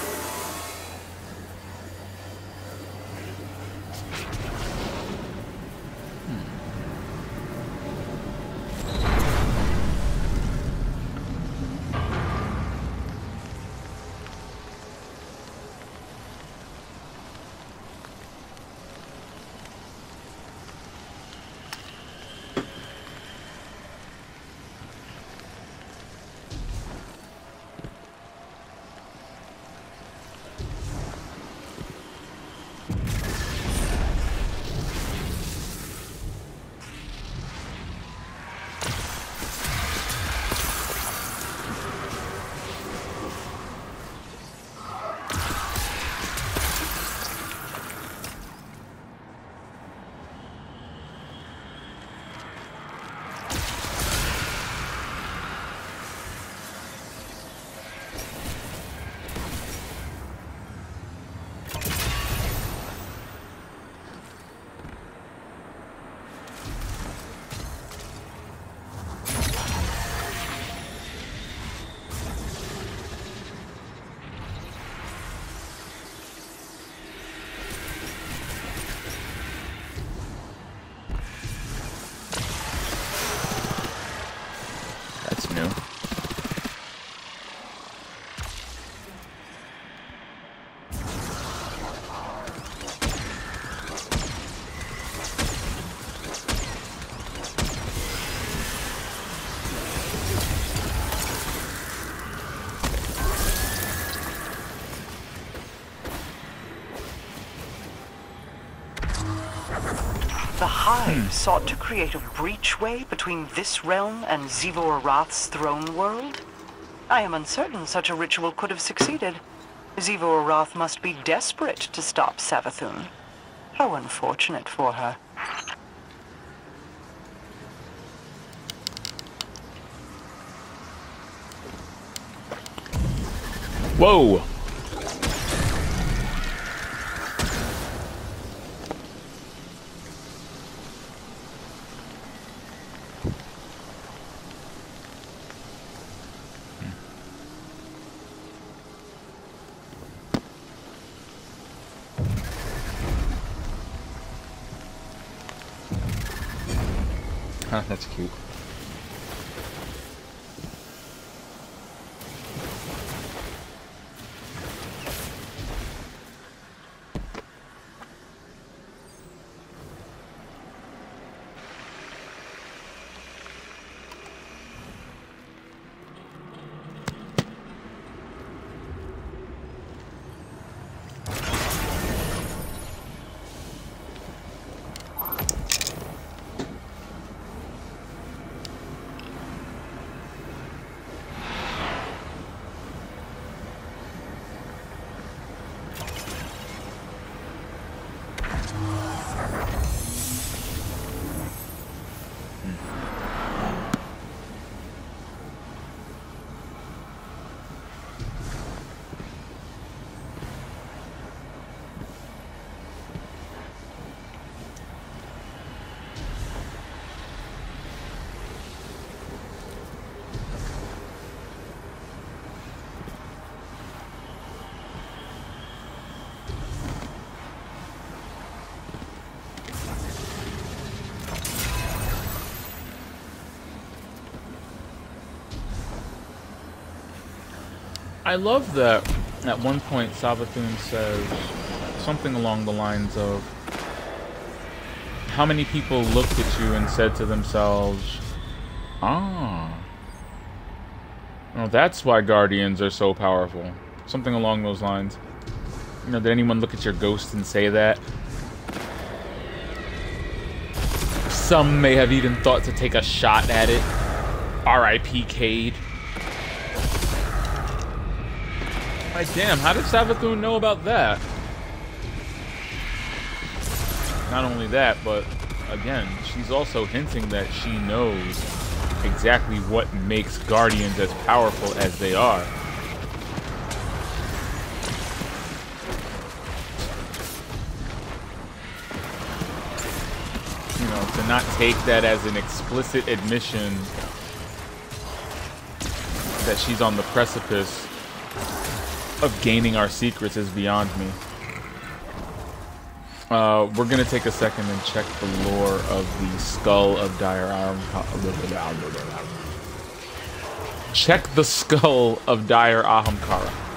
Speaker 3: Sought to create a breachway between this realm and Xivu Arath's throne world? I am uncertain such a ritual could have succeeded. Xivu Arath must be desperate to stop Savathun. How unfortunate for her.
Speaker 2: Whoa! Huh, I love that at one point Savathun says something along the lines of how many people looked at you and said to themselves, Ah. Oh, that's why Guardians are so powerful. Something along those lines. You know, did anyone look at your ghost and say that? Some may have even thought to take a shot at it. R.I.P. Cayde. My damn, how did Savathun know about that? Not only that, but again, she's also hinting that she knows exactly what makes Guardians as powerful as they are. You know, to not take that as an explicit admission that she's on the precipice of gaining our secrets is beyond me. Uh, we're gonna take a second and check the lore of the skull of Dire. Check the skull of Dire Ahamkara.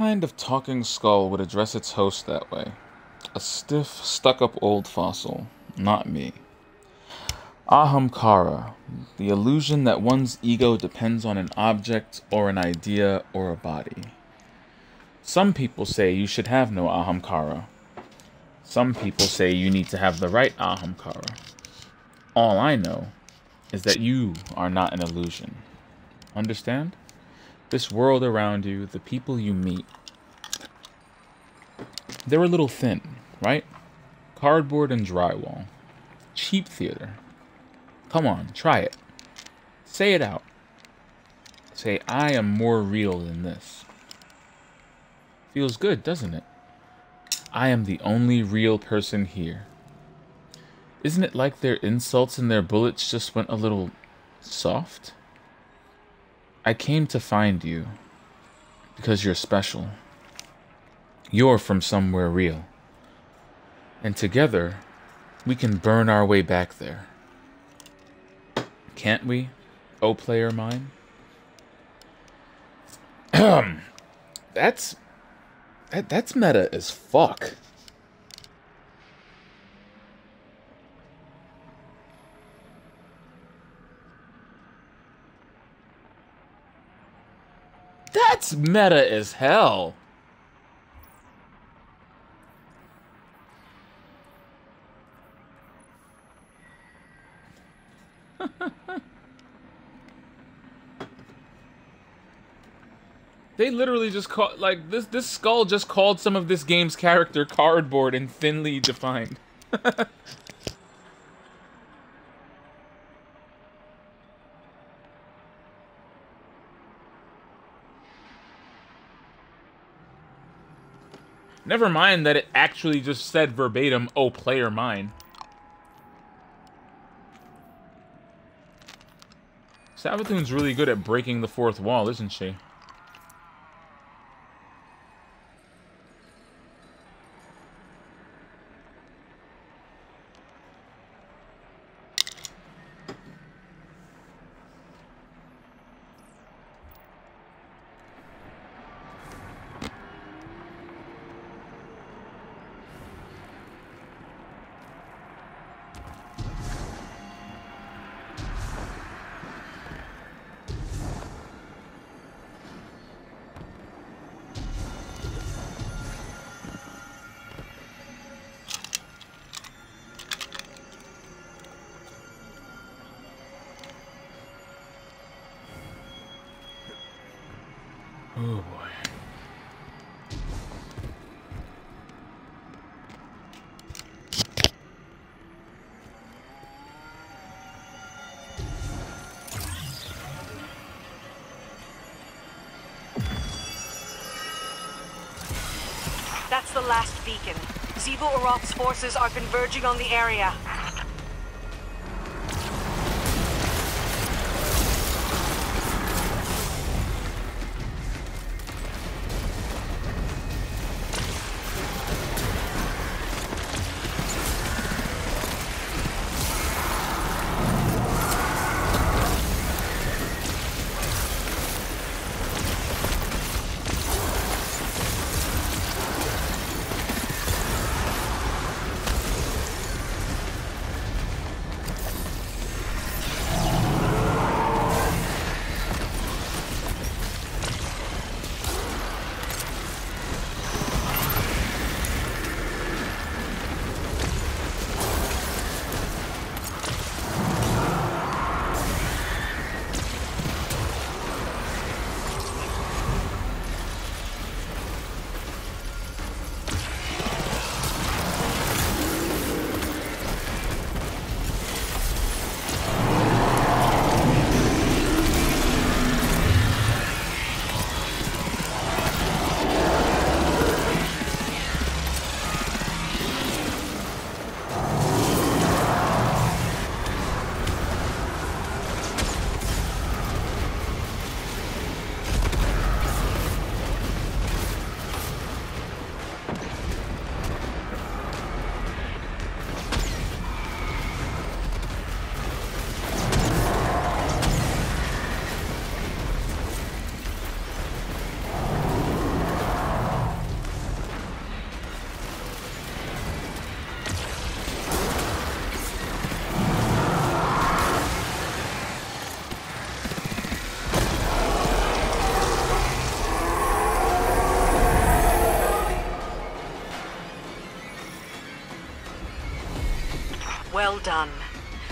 Speaker 2: Kind of talking skull would address its host that way? A stiff, stuck-up old fossil. Not me. Ahamkara, the illusion that one's ego depends on an object or an idea or a body. Some people say you should have no Ahamkara. Some people say you need to have the right Ahamkara. All I know is that you are not an illusion. Understand? This world around you, the people you meet, they're a little thin, right? Cardboard and drywall. Cheap theater. Come on, try it. Say it out. Say, I am more real than this. Feels good, doesn't it? I am the only real person here. Isn't it like their insults and their bullets just went a little soft? I came to find you because you're special. You're from somewhere real. And together, we can burn our way back there. Can't we, oh player mine? that's that, that's meta as fuck. That's meta as hell. they literally just called like this this skull just called some of this game's character cardboard and thinly defined. Never mind that it actually just said verbatim, oh, player mine. Savathun's really good at breaking the fourth wall, isn't she?
Speaker 6: Xivu Arath's forces are converging on the area. Well done.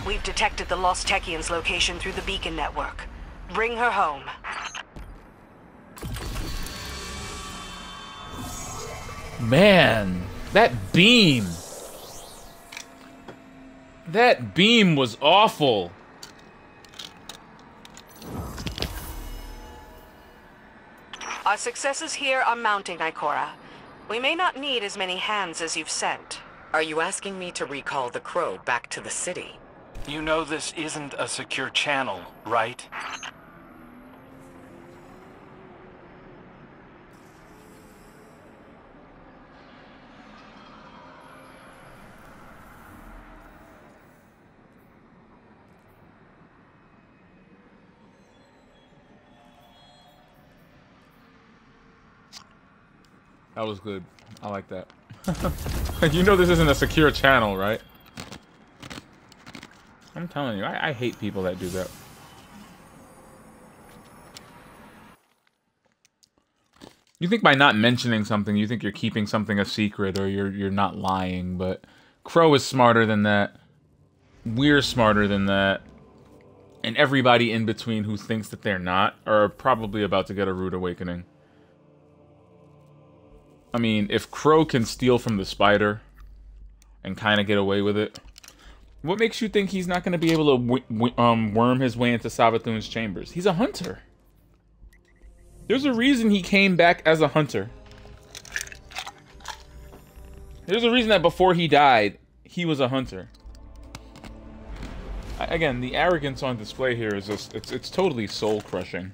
Speaker 6: We've detected the Lost Techeun's location through the beacon network. Bring her home.
Speaker 2: Man, that beam. That beam was awful.
Speaker 6: Our successes here are mounting, Ikora. We may not need as many hands as you've sent.
Speaker 7: Are you asking me to recall the crow back to the city?
Speaker 5: You know this isn't a secure channel, right?
Speaker 2: That was good. I like that. you know this isn't a secure channel, right? I'm telling you, I, I hate people that do that. You think by not mentioning something, you think you're keeping something a secret or you're you're not lying, but Crow is smarter than that. We're smarter than that. And everybody in between who thinks that they're not are probably about to get a rude awakening. I mean, if Crow can steal from the spider and kind of get away with it, what makes you think he's not going to be able to um, worm his way into Savathun's chambers? He's a hunter. There's a reason he came back as a hunter. There's a reason that before he died, he was a hunter. Again, the arrogance on display here is just, it's, it's totally soul-crushing.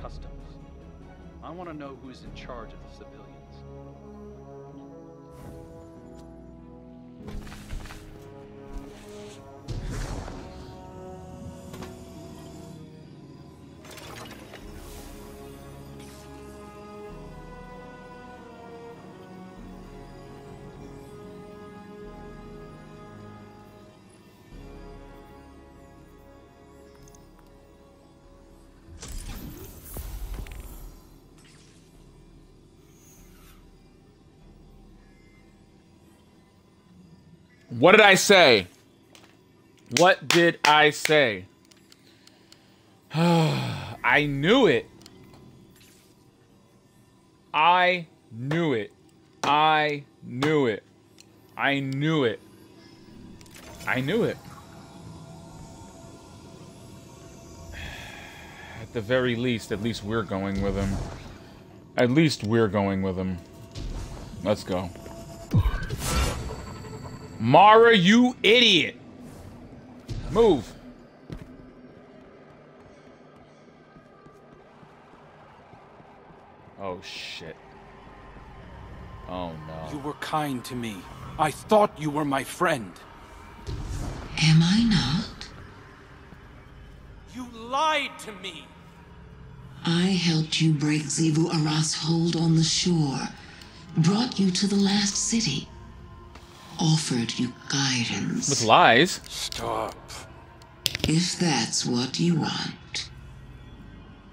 Speaker 5: Customs. I want to know who's in charge of the civilians. What did I say? What did I say? I knew it. I knew it. I knew it. I knew it. I knew it. At the very least, at least we're going with him. At least we're going with him. Let's go. Mara, you idiot! Move. Oh, shit. Oh, no. You were kind to me. I thought you were my friend.
Speaker 8: Am I not?
Speaker 5: You lied to me!
Speaker 8: I helped you break Xivu Arath's hold on the shore, brought you to the last city offered you guidance.
Speaker 2: With lies?
Speaker 5: Stop.
Speaker 8: If that's what you want.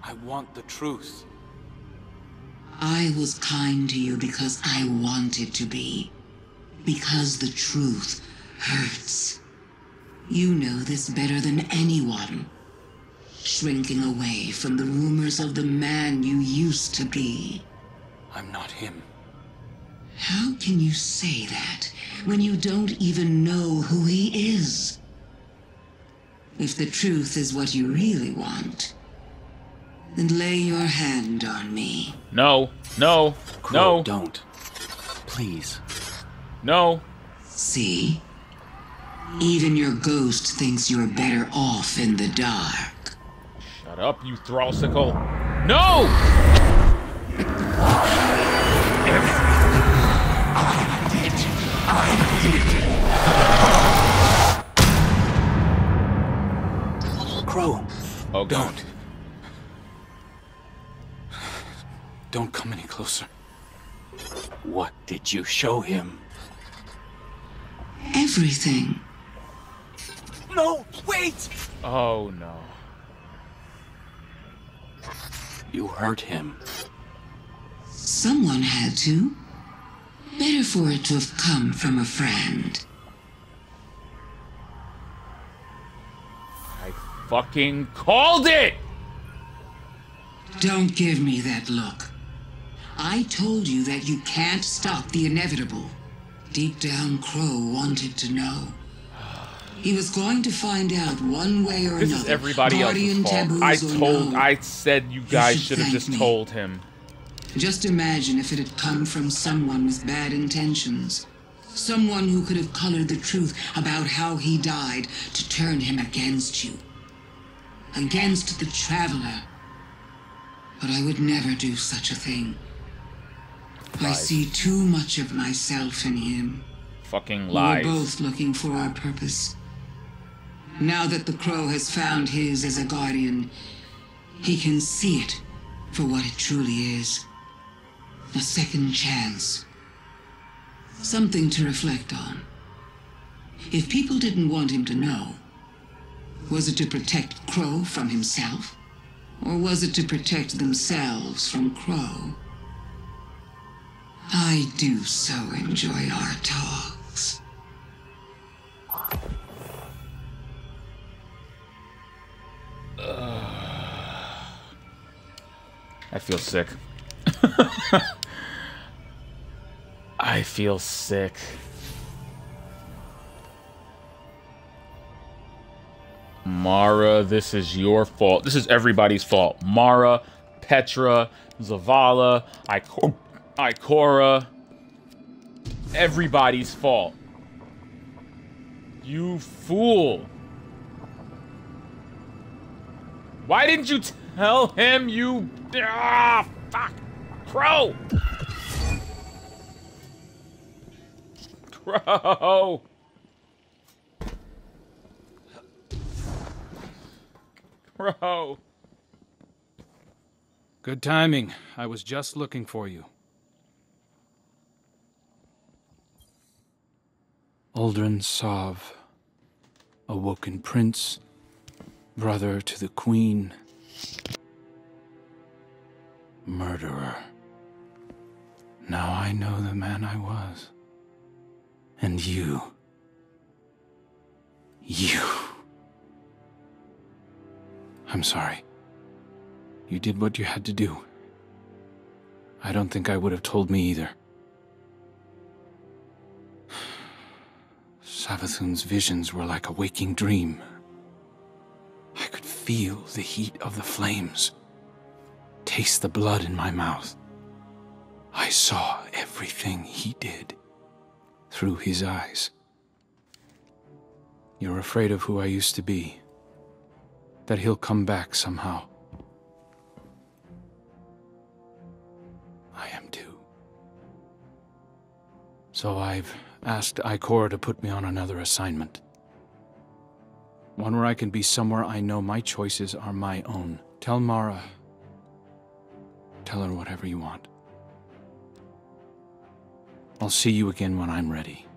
Speaker 5: I want the truth.
Speaker 8: I was kind to you because I wanted to be. Because the truth hurts. You know this better than anyone. Shrinking away from the rumors of the man you used to be.
Speaker 5: I'm not him.
Speaker 8: How can you say that when you don't even know who he is? If the truth is what you really want, then lay your hand on me.
Speaker 2: No, no,
Speaker 5: Crow,
Speaker 2: no.
Speaker 5: Don't. Please.
Speaker 2: No.
Speaker 8: See? Even your ghost thinks you're better off in the dark.
Speaker 2: Shut up, you thrallsicle. No!
Speaker 9: Crow,
Speaker 2: Oh,
Speaker 9: don't. Don't come any closer. What did you show him?
Speaker 8: Everything.
Speaker 9: No, wait!
Speaker 2: Oh no.
Speaker 9: You hurt him.
Speaker 8: Someone had to. Better for it to have come from a friend.
Speaker 2: Fucking called it!
Speaker 8: Don't give me that look. I told you that you can't stop the inevitable. Deep down, Crow wanted to know. He was going to find out one way or
Speaker 2: This
Speaker 8: another.
Speaker 2: is everybody
Speaker 8: Guardian
Speaker 2: else's fault. I told,
Speaker 8: no.
Speaker 2: I said you guys
Speaker 8: should
Speaker 2: should have just
Speaker 8: me.
Speaker 2: told him.
Speaker 8: Just imagine if it had come from someone with bad intentions. Someone who could have colored the truth about how he died to turn him against you. Against the Traveler. But I would never do such a thing. I see too much of myself in him.
Speaker 2: Fucking lies.
Speaker 8: We're both looking for our purpose. Now that the Crow has found his as a guardian, he can see it for what it truly is. A second chance. Something to reflect on. If people didn't want him to know, was it to protect Crow from himself? Or was it to protect themselves from Crow? I do so enjoy our talks.
Speaker 2: I feel sick. I feel sick. Mara, this is your fault. This is everybody's fault. Mara, Petra, Zavala, Ikor- Ikora. Everybody's fault. You fool. Why didn't you tell him you... Ah, fuck. Crow! Crow! Crow!
Speaker 9: Good timing. I was just looking for you. Uldren Sov, awoken prince, brother to the queen, murderer. Now I know the man I was. And you. You. I'm sorry. You did what you had to do. I don't think I would have told me either. Savathun's visions were like a waking dream. I could feel the heat of the flames, taste the blood in my mouth. I saw everything he did through his eyes. You're afraid of who I used to be, that he'll come back somehow. I am too. So I've asked Ikora to put me on another assignment. One where I can be somewhere I know my choices are my own. Tell Mara. Tell her whatever you want. I'll see you again when I'm ready.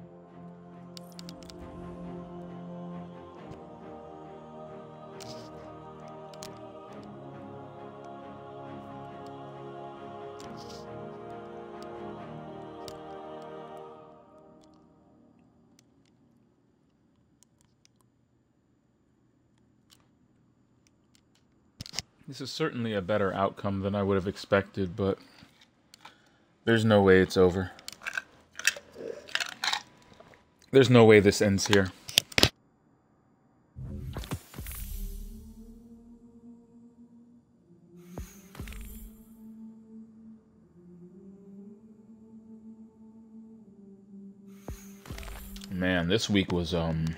Speaker 2: This is certainly a better outcome than I would have expected, but there's no way it's over. There's no way this ends here. Man, this week was um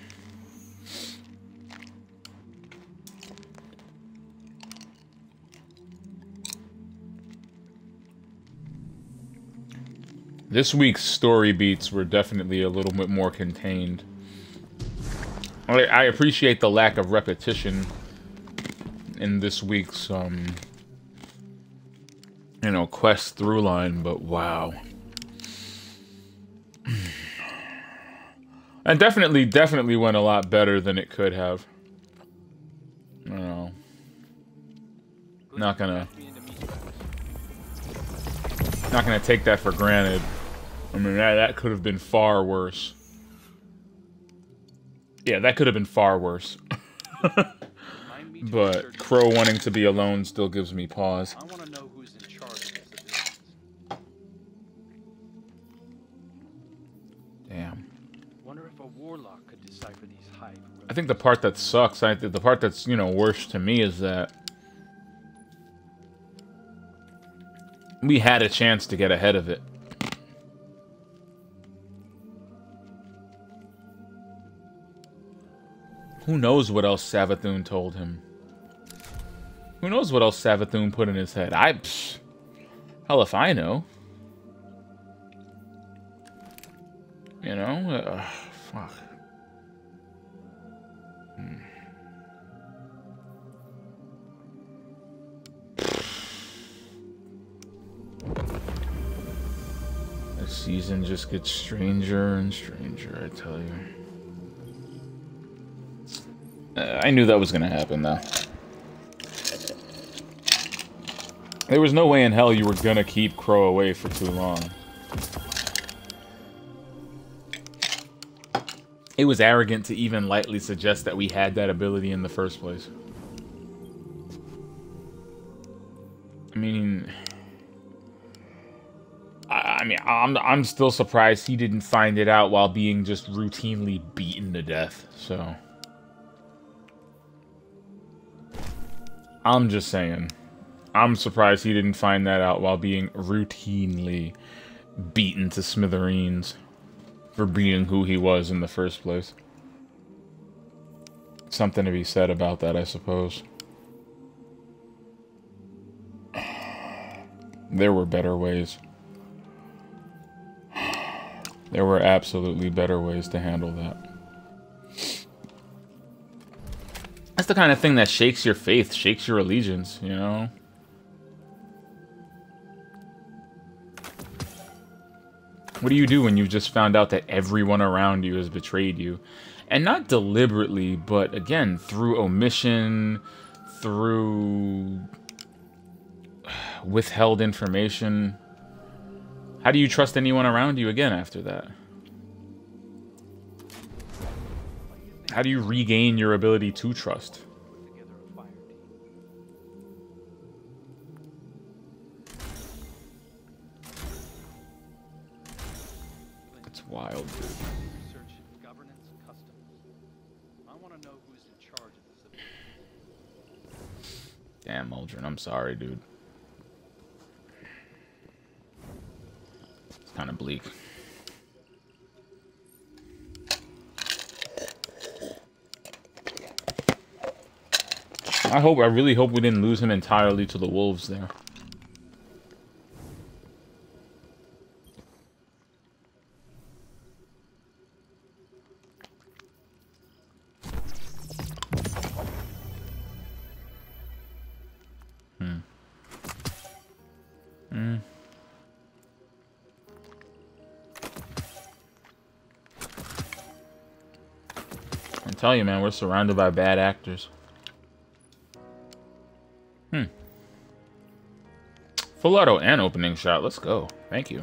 Speaker 2: This week's story beats were definitely a little bit more contained. I, I appreciate the lack of repetition in this week's, um, you know, quest through line, but wow. And definitely, definitely went a lot better than it could have. I don't know. Not gonna... Not gonna take that for granted. I mean, that, that could have been far worse. Yeah, that could have been far worse. but Crow wanting to be alone still gives me pause.
Speaker 5: I want to know who's in charge
Speaker 2: Damn.
Speaker 5: Wonder if a warlock could decipher these hive.
Speaker 2: I think the part that sucks, I the part that's, you know, worse to me is that we had a chance to get ahead of it. Who knows what else Savathun told him? Who knows what else Savathun put in his head? I... Psh, hell if I know. You know? Uh, fuck. Hmm. The season just gets stranger and stranger, I tell you. Uh, I knew that was gonna happen, though. There was no way in hell you were gonna keep Crow away for too long. It was arrogant to even lightly suggest that we had that ability in the first place. I mean... I, mean, I'm, I'm still surprised he didn't find it out while being just routinely beaten to death, so... I'm just saying. I'm surprised he didn't find that out while being routinely beaten to smithereens for being who he was in the first place. Something to be said about that, I suppose. There were better ways. There were absolutely better ways to handle that. The kind of thing that shakes your faith, shakes your allegiance, you know? What do you do when you've just found out that everyone around you has betrayed you? And not deliberately, but again, through omission, through withheld information. How do you trust anyone around you again after that? How do you regain your ability to trust? It's wild, dude.
Speaker 5: Research, governance, customs. I want to know who's in charge of this.
Speaker 2: Damn, Uldren, I'm sorry, dude. It's kind of bleak. I hope, I really hope we didn't lose him entirely to the wolves there. Hmm. Hmm. I tell you, man, we're surrounded by bad actors. Full auto and opening shot. Let's go. Thank you.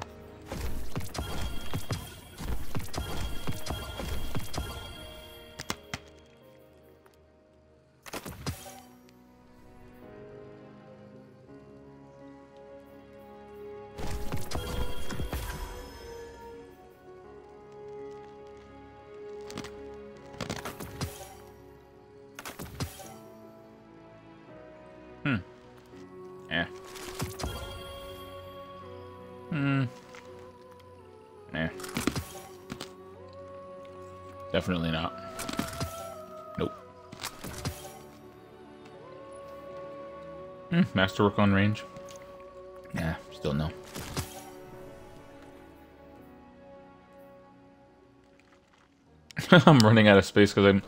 Speaker 2: to work on range? Yeah, still no. I'm running out of space because I'm,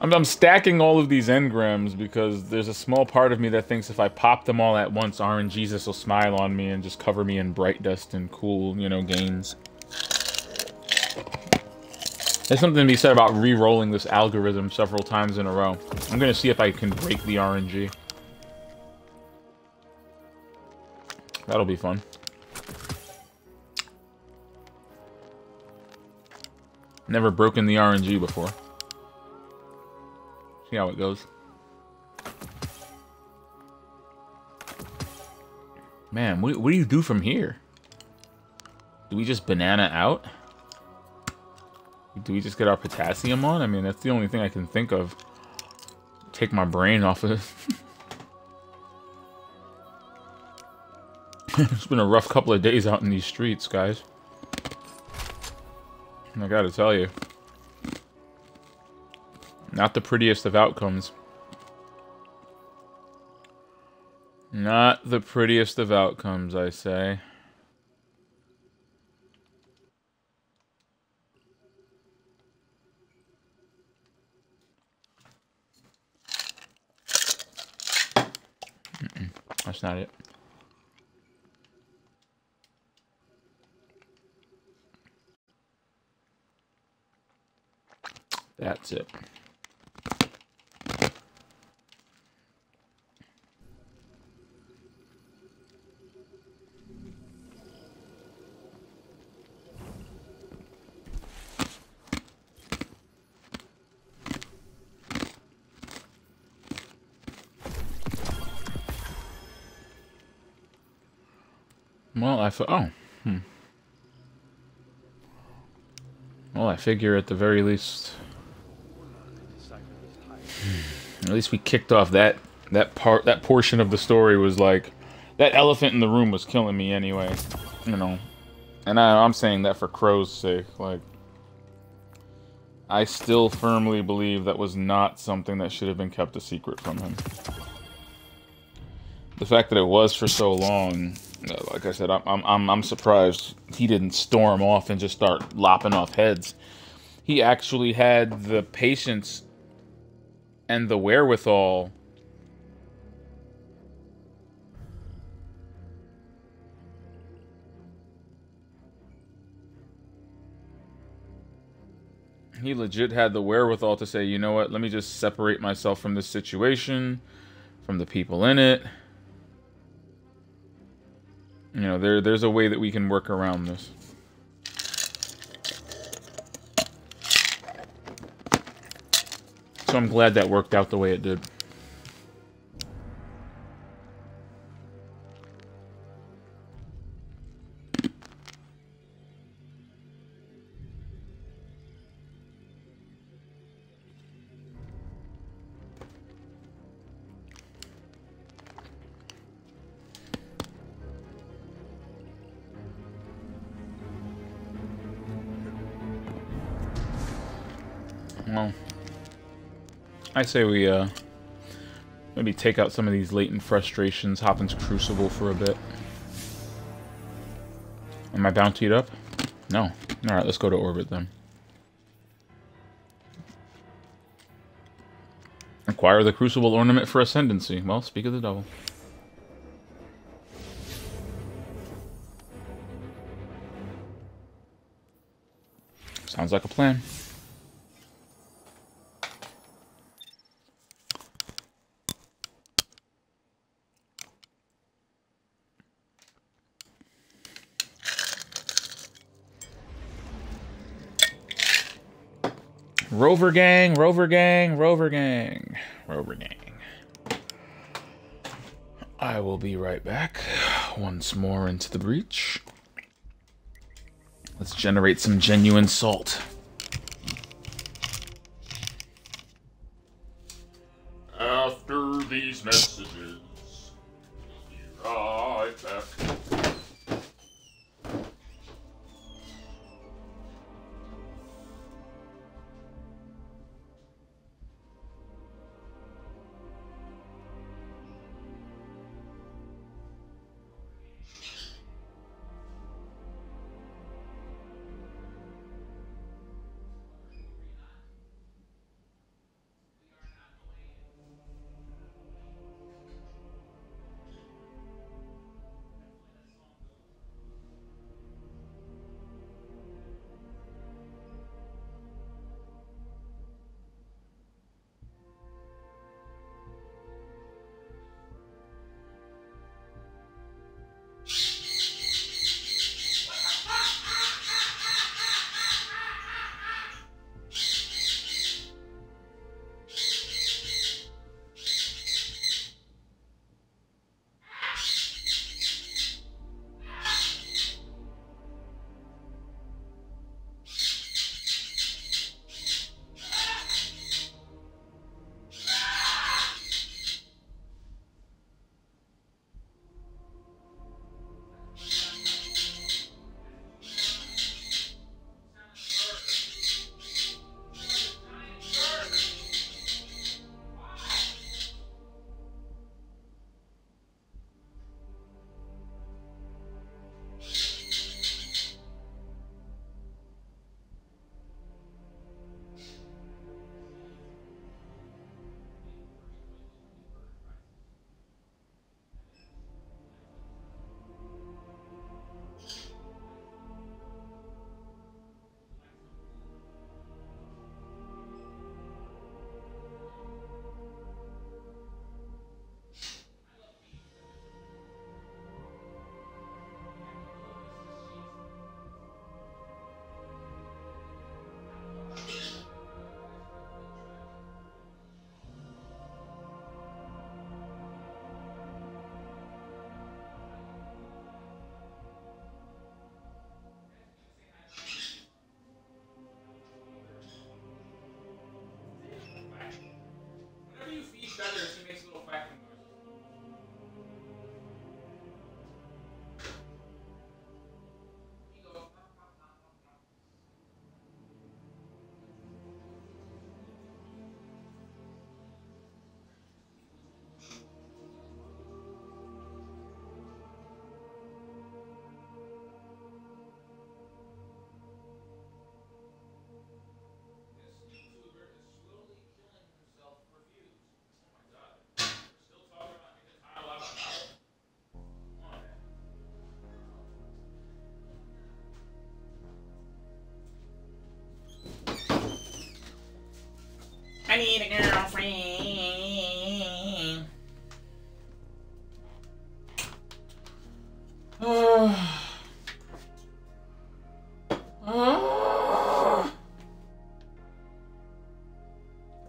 Speaker 2: I'm, I'm stacking all of these engrams because there's a small part of me that thinks if I pop them all at once, RNGesus will smile on me and just cover me in bright dust and cool, you know, gains. There's something to be said about re-rolling this algorithm several times in a row. I'm gonna see if I can break the RNG. That'll be fun. Never broken the RNG before. See how it goes. Man, what, what do you do from here? Do we just banana out? Do we just get our potassium on? I mean, that's the only thing I can think of. Take my brain off of it's been a rough couple of days out in these streets, guys. I gotta tell you. Not the prettiest of outcomes. Not the prettiest of outcomes, I say. Mm -mm, that's not it. That's it. Well, I thought, oh, hmm. Well, I figure at the very least at least we kicked off that that part that portion of the story was like that elephant in the room was killing me anyway, you know. And I, I'm saying that for Crow's sake, like I still firmly believe that was not something that should have been kept a secret from him. The fact that it was for so long, uh, like I said, I'm I'm I'm surprised he didn't storm off and just start lopping off heads. He actually had the patience and the wherewithal he legit had the wherewithal to say, you know what, let me just separate myself from this situation, from the people in it. You know, there there's a way that we can work around this. So I'm glad that worked out the way it did. I say we, uh, maybe take out some of these latent frustrations, hop into Crucible for a bit. Am I bountied up? No. Alright, let's go to orbit then. Acquire the Crucible Ornament for Ascendancy. Well, speak of the devil. Sounds like a plan. Rover gang, Rover gang, Rover gang, Rover gang. I will be right back once more into the breach. Let's generate some genuine salt.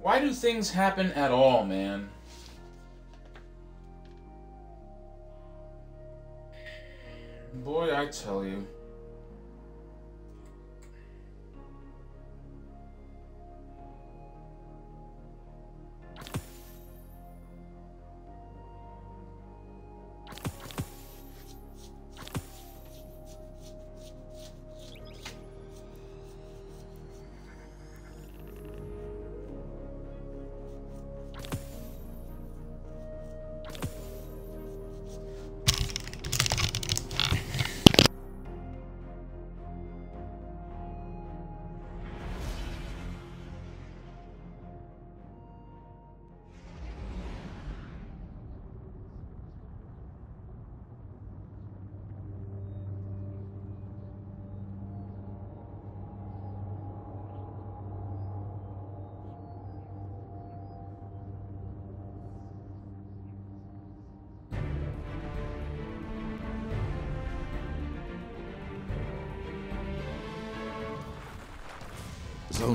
Speaker 5: Why do things happen at all, man? Boy, I tell you.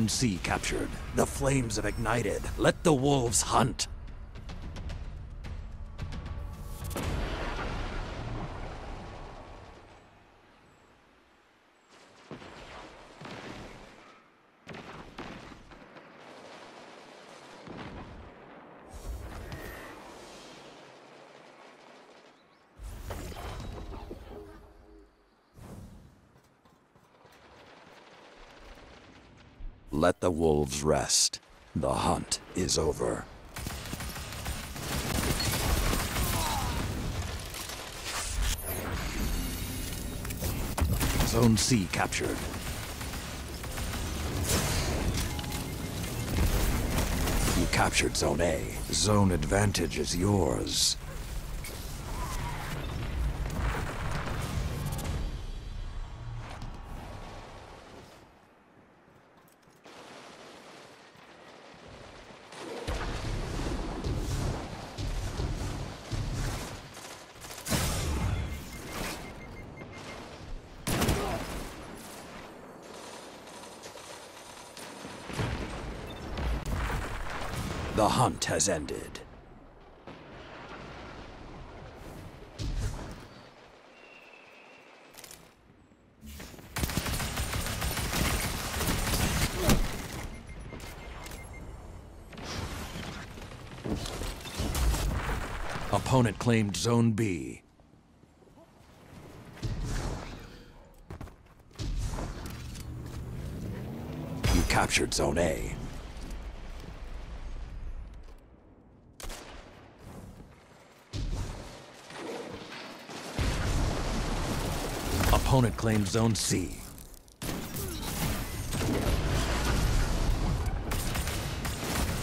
Speaker 10: C captured. The flames have ignited. Let the wolves hunt. Wolves rest. The hunt is over. Zone C captured. You captured Zone A. Zone advantage is yours. Hunt has ended. Opponent claimed Zone B. You captured Zone A. Opponent claims Zone C.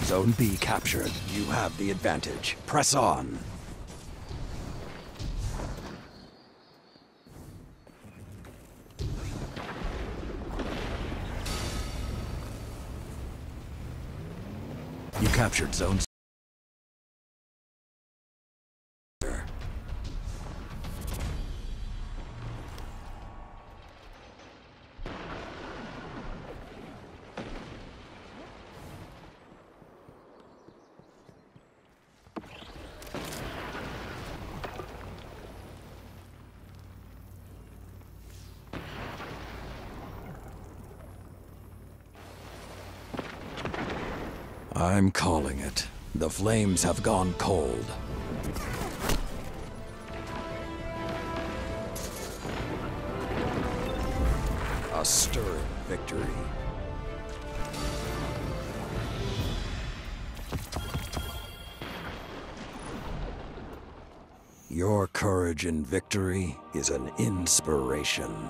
Speaker 10: Zone B captured. You have the advantage. Press on. You captured Zone C. I'm calling it. The flames have gone cold. A stirring victory. Your courage in victory is an inspiration.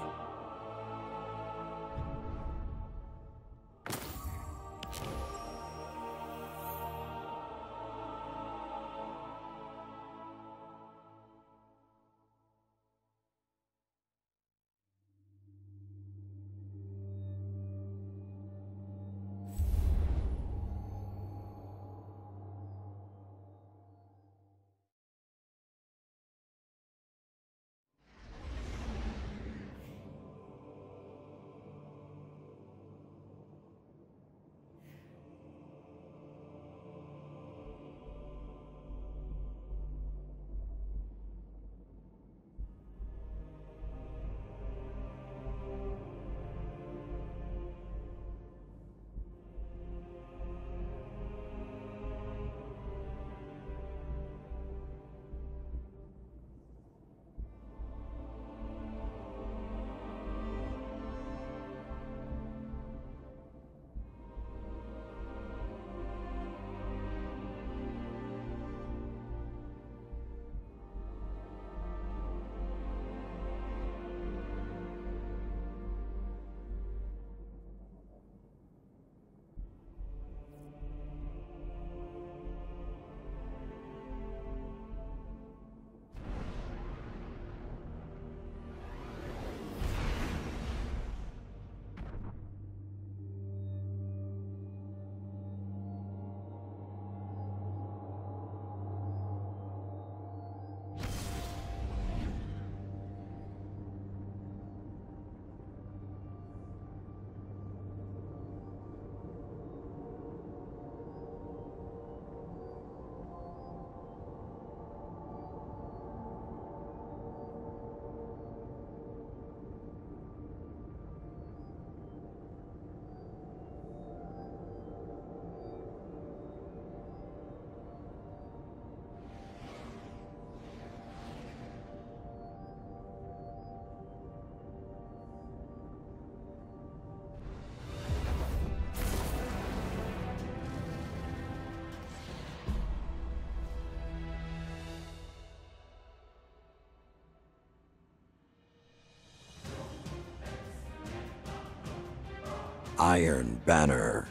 Speaker 10: Iron Banner.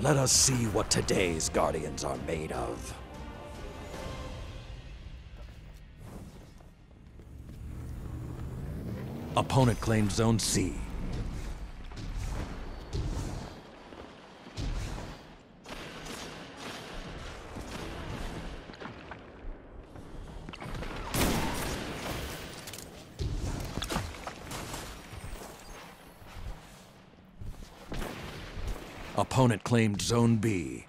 Speaker 10: Let us see what today's Guardians are made of. Opponent claims Zone C. Opponent claimed Zone B.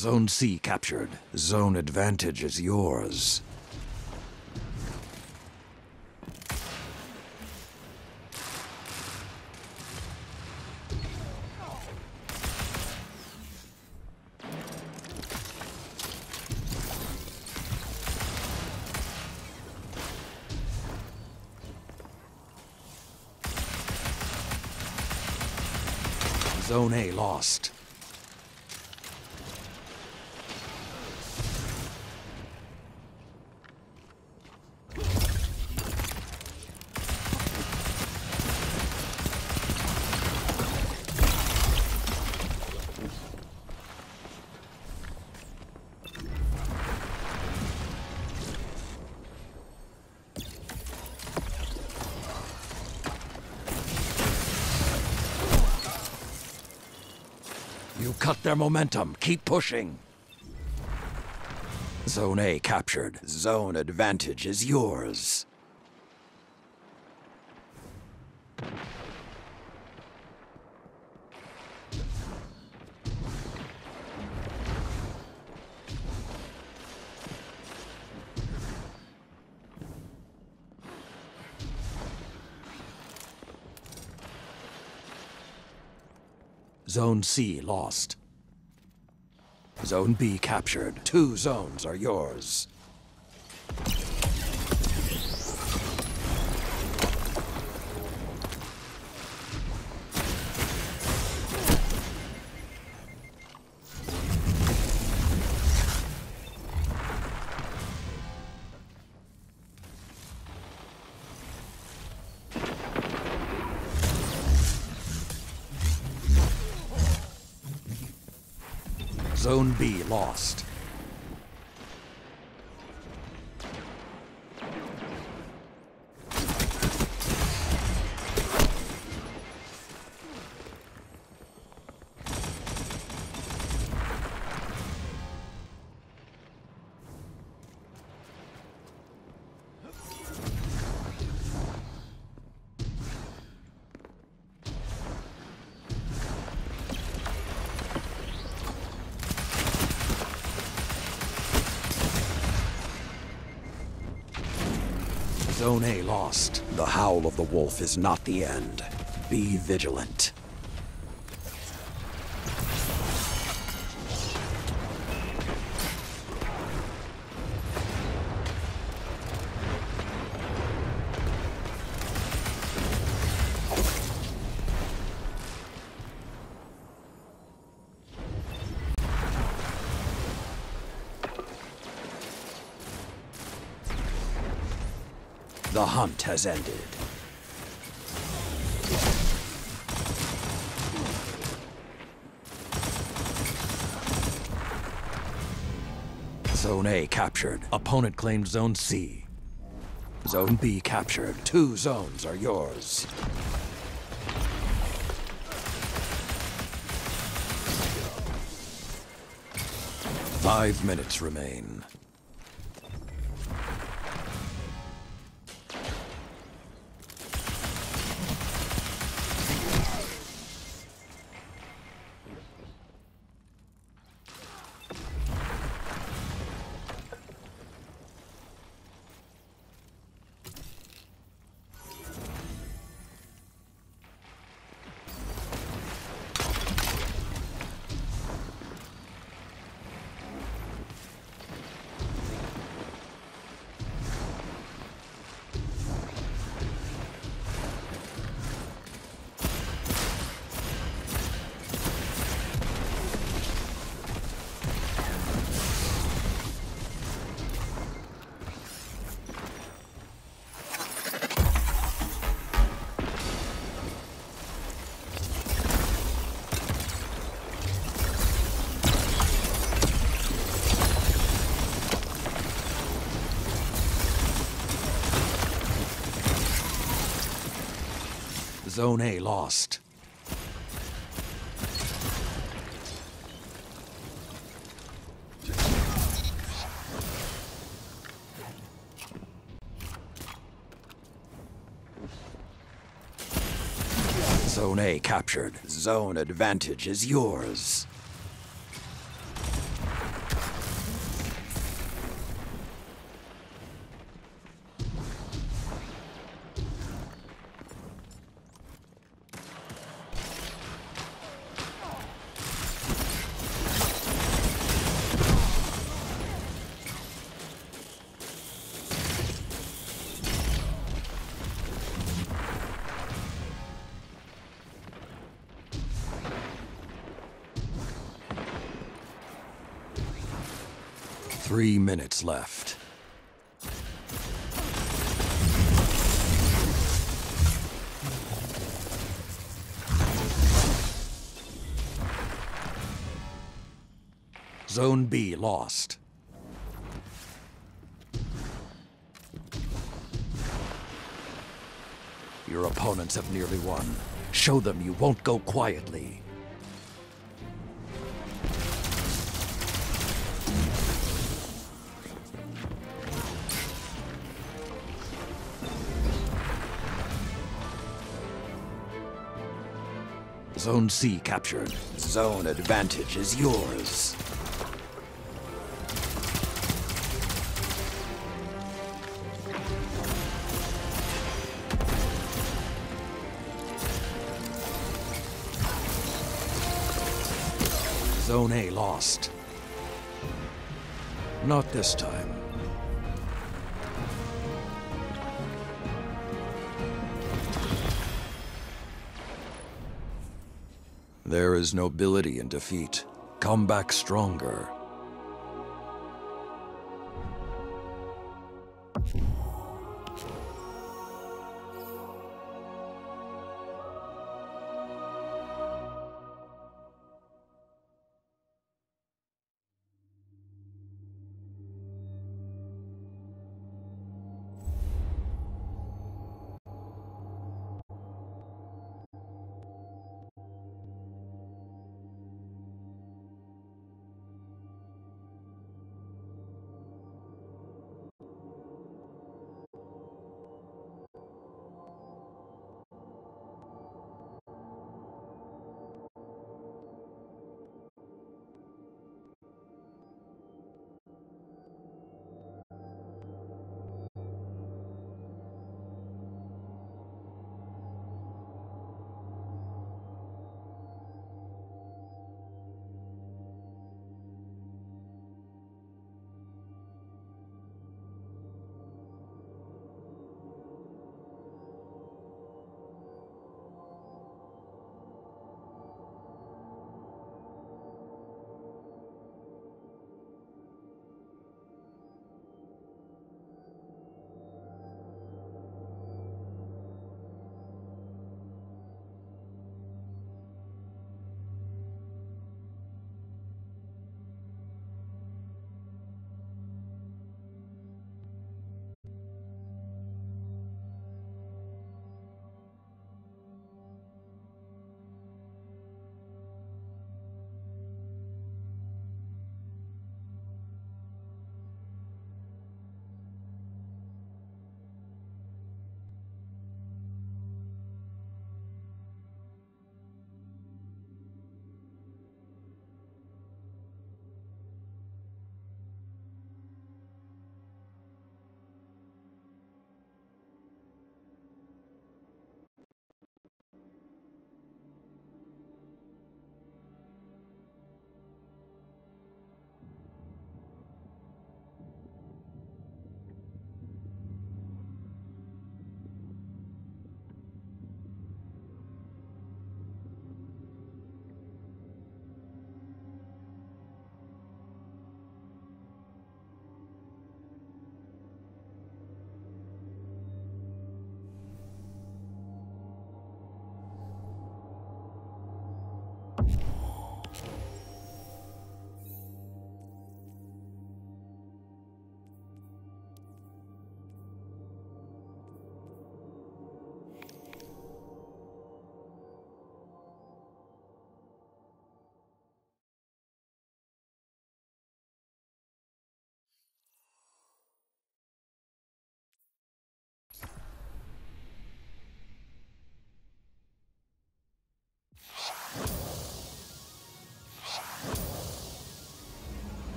Speaker 10: Zone C captured. Zone advantage is yours. Zone A lost. You cut their momentum. Keep pushing. Zone A captured. Zone advantage is yours. Zone C lost. Zone B captured. Two zones are yours. Lost. Zone A lost. The howl of the wolf is not the end. Be vigilant. Hunt has ended. Zone A captured. Opponent claimed Zone C. Zone B captured. Two zones are yours. Five minutes remain. Zone A lost. Zone A captured. Zone advantage is yours. Left. Zone B lost. Your opponents have nearly won. Show them you won't go quietly. Zone C captured. Zone advantage is yours. Zone A lost. Not this time. There is nobility in defeat. Come back stronger.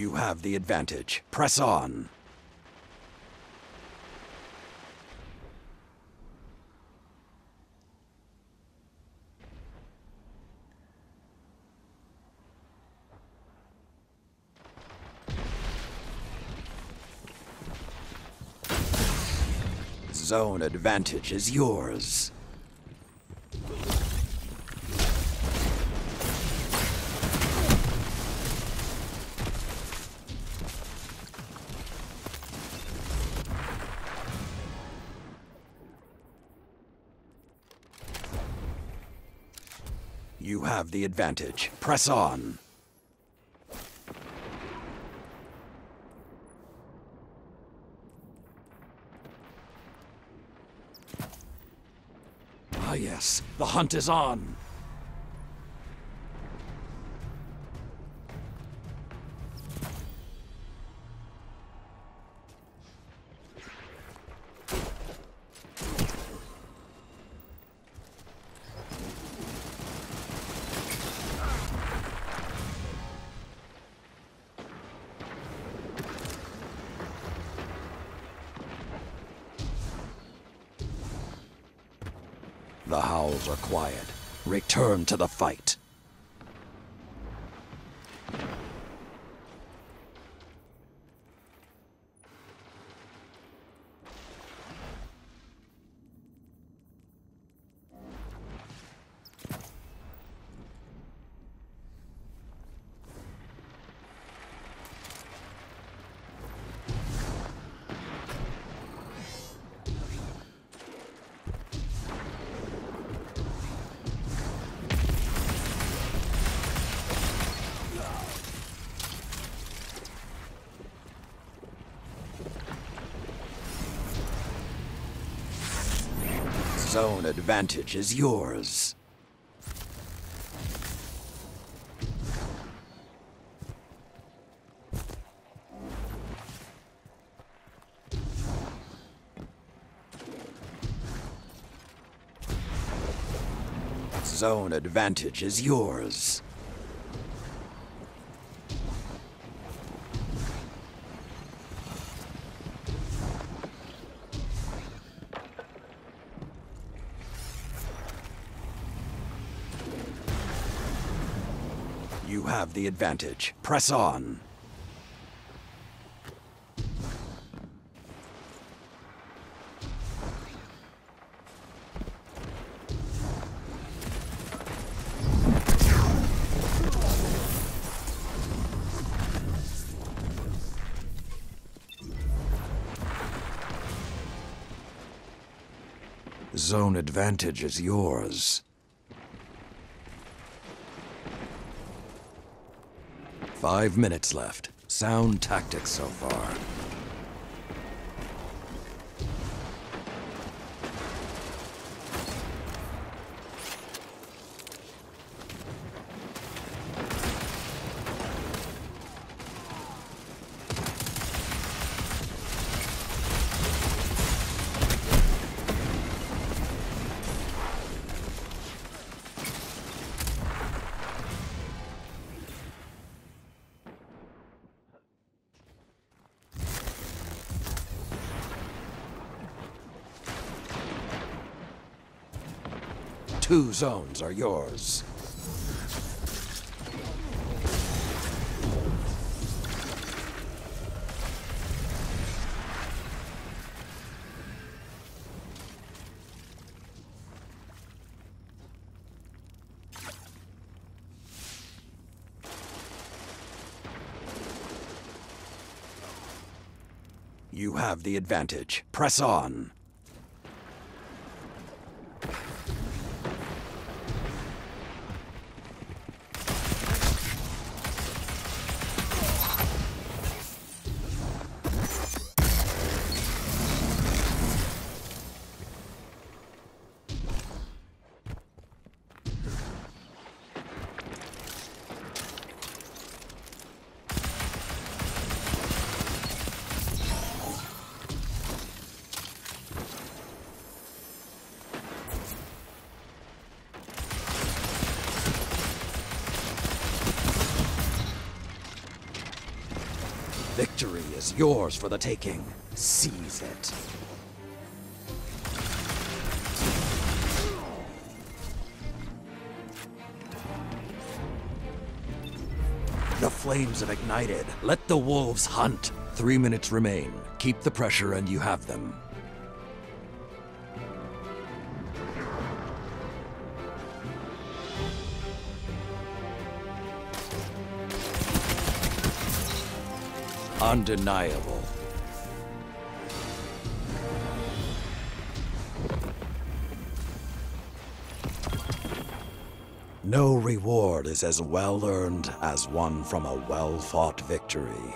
Speaker 10: You have the advantage. Press on. Zone advantage is yours. Have the advantage. Press on. Ah yes, the hunt is on. Return to the fight. Advantage is yours. Zone advantage is yours. Have the advantage. Press on. Zone advantage is yours. Five minutes left. Sound tactics so far. Zones are yours. You have the advantage. Press on. Yours for the taking. Seize it. The flames have ignited. Let the wolves hunt. Three minutes remain. Keep the pressure and you have them. Undeniable. No reward is as well earned as one from a well fought victory.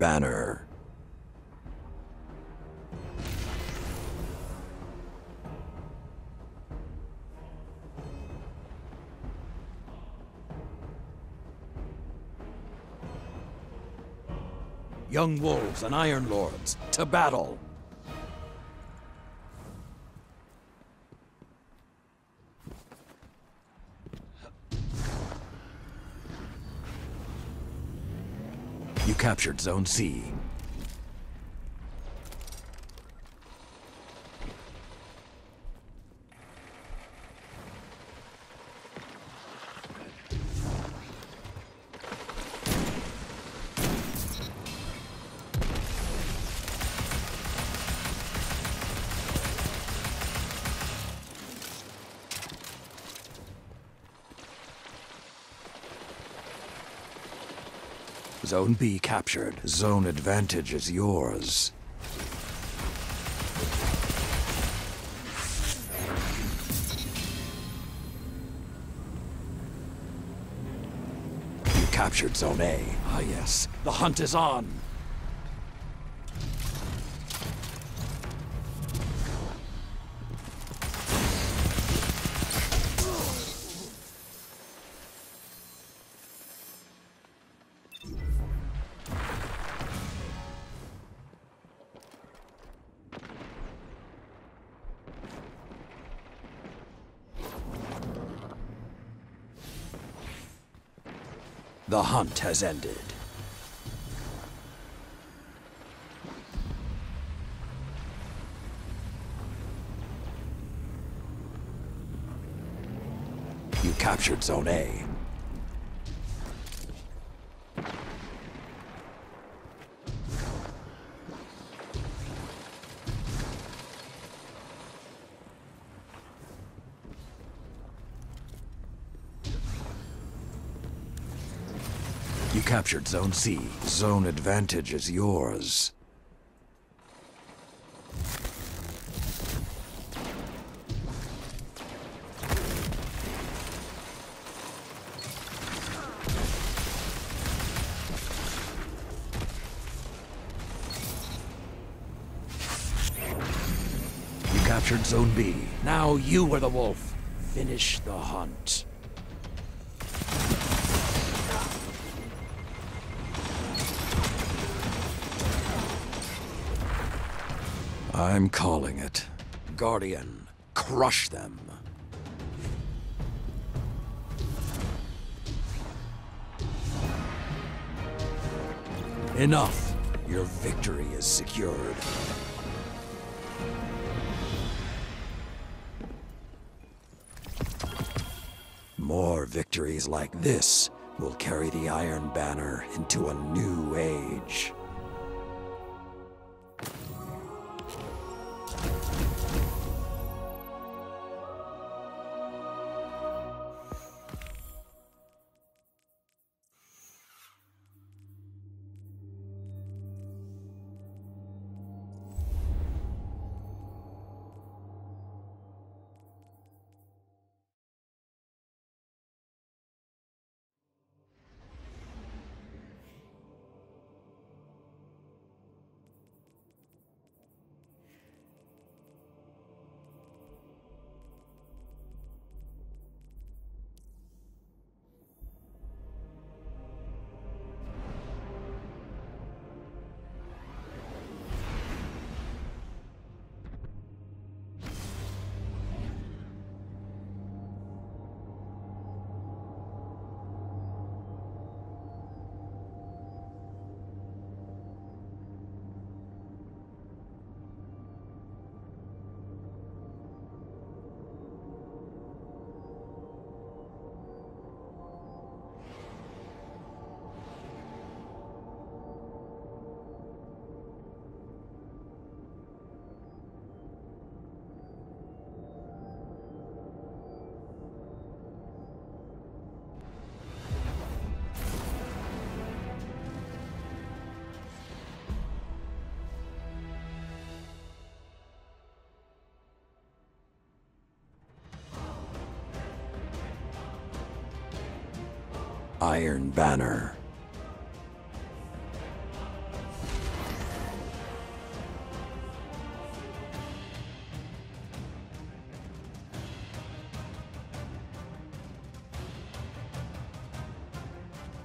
Speaker 10: Banner. Young wolves and iron lords, to battle! Captured Zone C. Zone B captured. Zone advantage is yours. You captured Zone A. Ah yes, the hunt is on. Hunt has ended. You captured Zone A. You captured Zone C. Zone advantage is yours. You captured Zone B. Now you are the wolf. Finish the hunt. I'm calling it. Guardian, crush them. Enough. Your victory is secured. More victories like this will carry the Iron Banner into a new age. Iron Banner.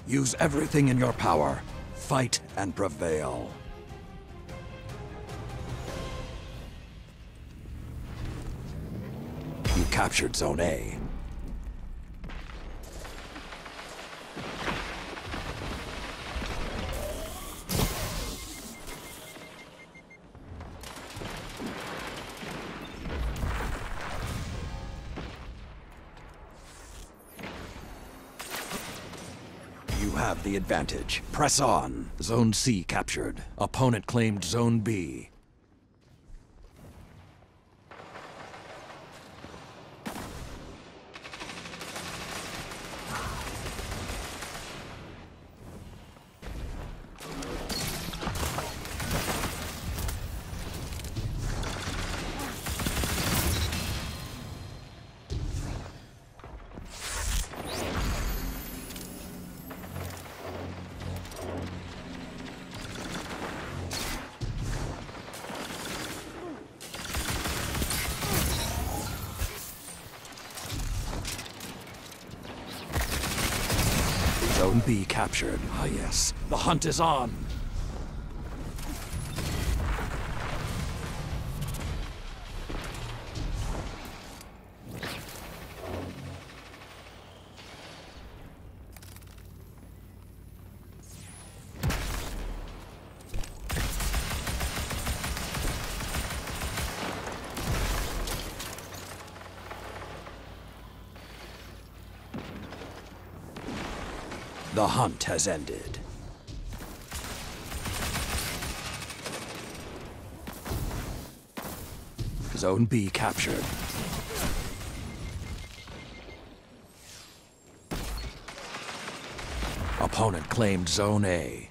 Speaker 10: Use everything in your power. Fight and prevail. You captured Zone A. the advantage. Press on. Zone C captured. Opponent claimed Zone B. Ah yes, the hunt is on. Hunt has ended. Zone B captured. Opponent claimed Zone A.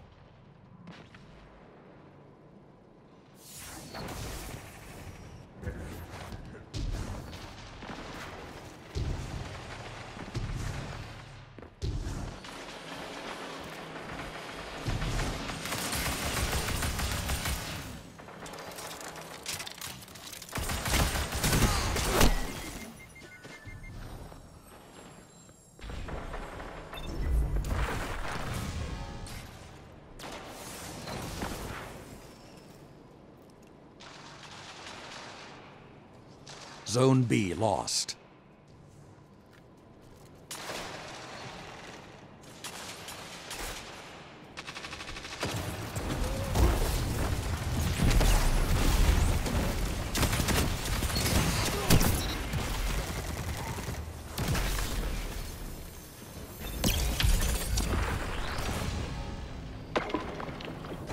Speaker 10: Zone B lost.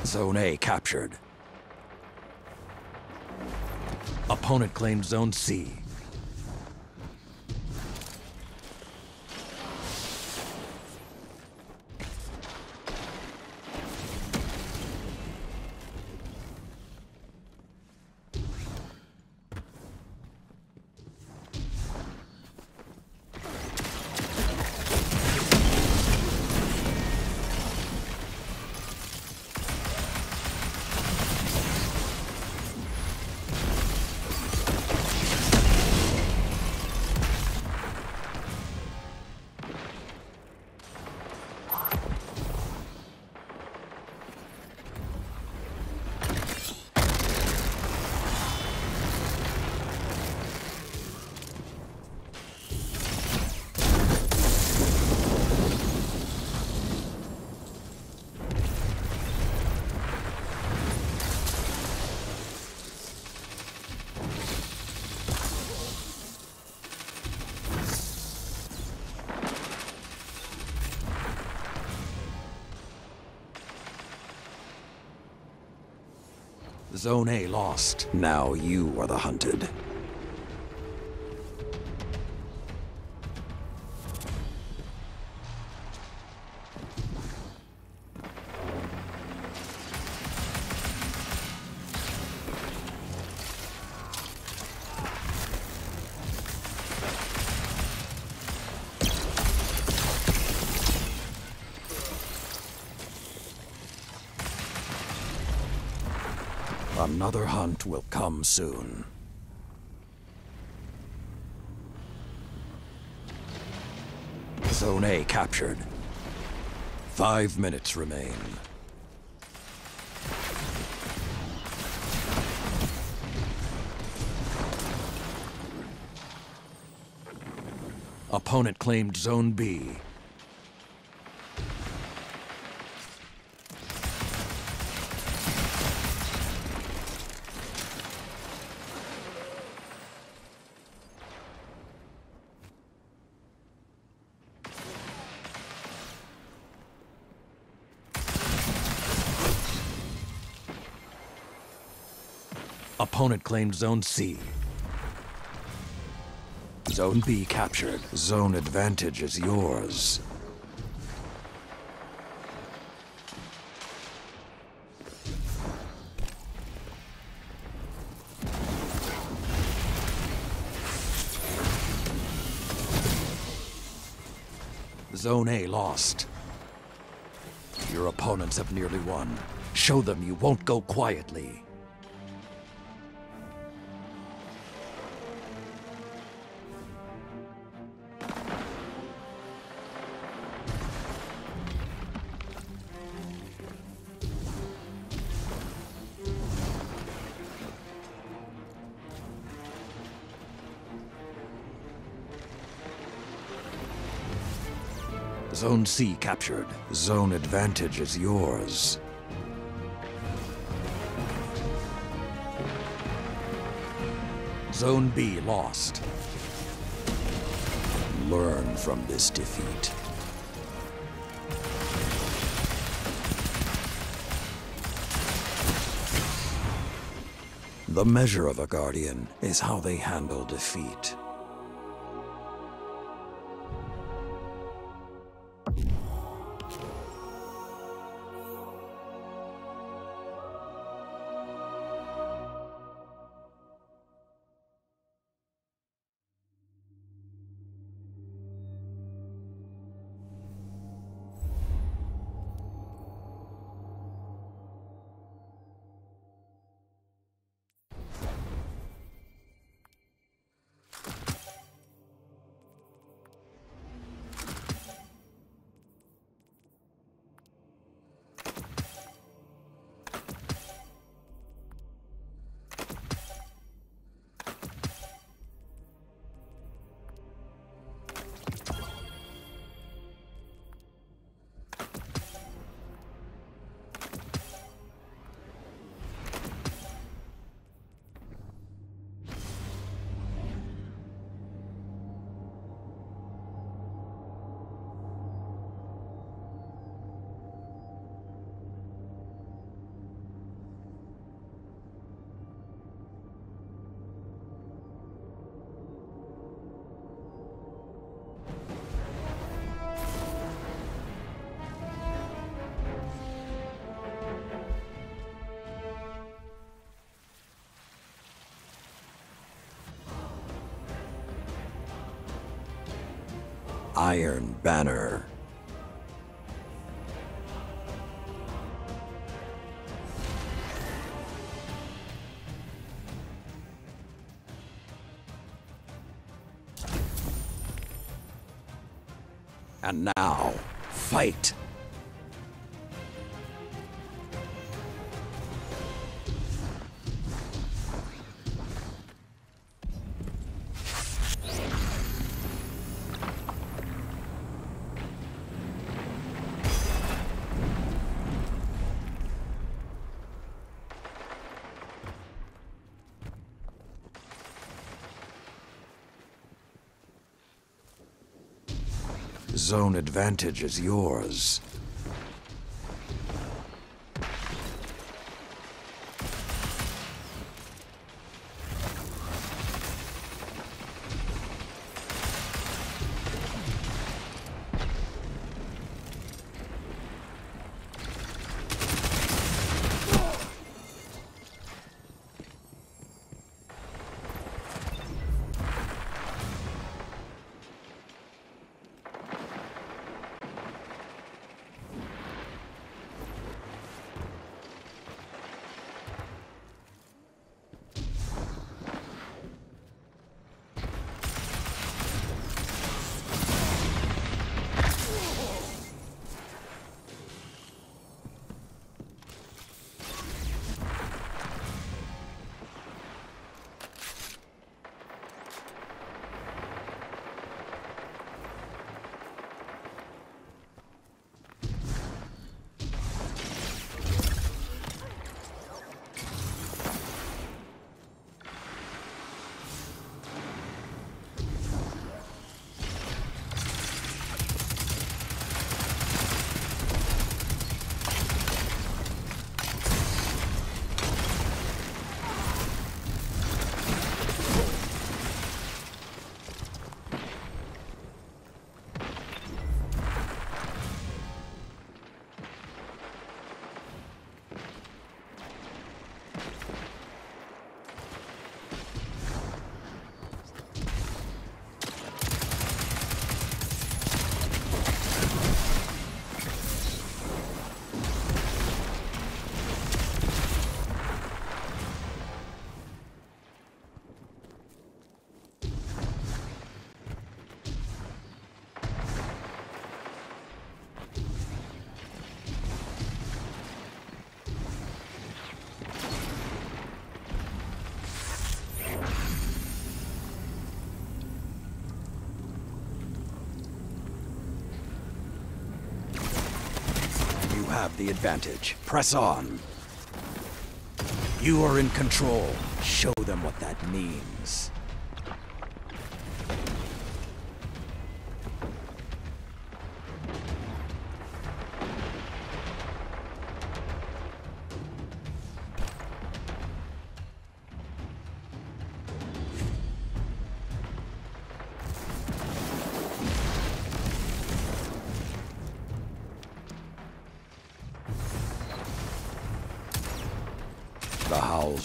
Speaker 10: Zone A captured. Opponent claimed Zone C. Zone A lost. Now you are the hunted. Another hunt will come soon. Zone A captured. Five minutes remain. Opponent claimed Zone B. claimed Zone C. Zone B captured. Zone advantage is yours. Zone A lost. Your opponents have nearly won. Show them you won't go quietly. Zone C captured. Zone advantage is yours. Zone B lost. Learn from this defeat. The measure of a Guardian is how they handle defeat. Iron Banner. And now, fight! Zone advantage is yours. Have the advantage. Press on. You are in control. Show them what that means.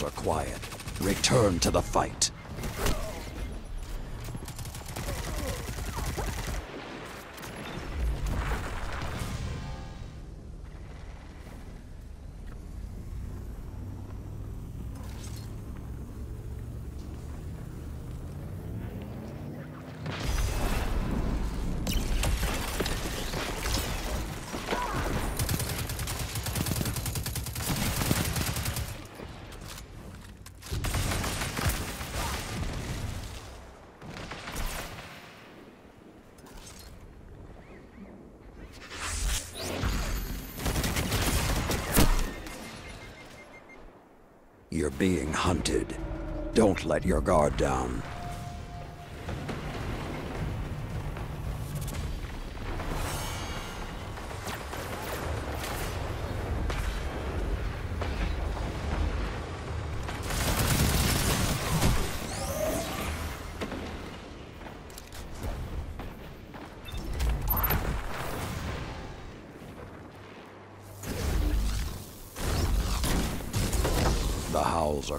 Speaker 10: Are quiet. Return to the fight. You're being hunted. Don't let your guard down.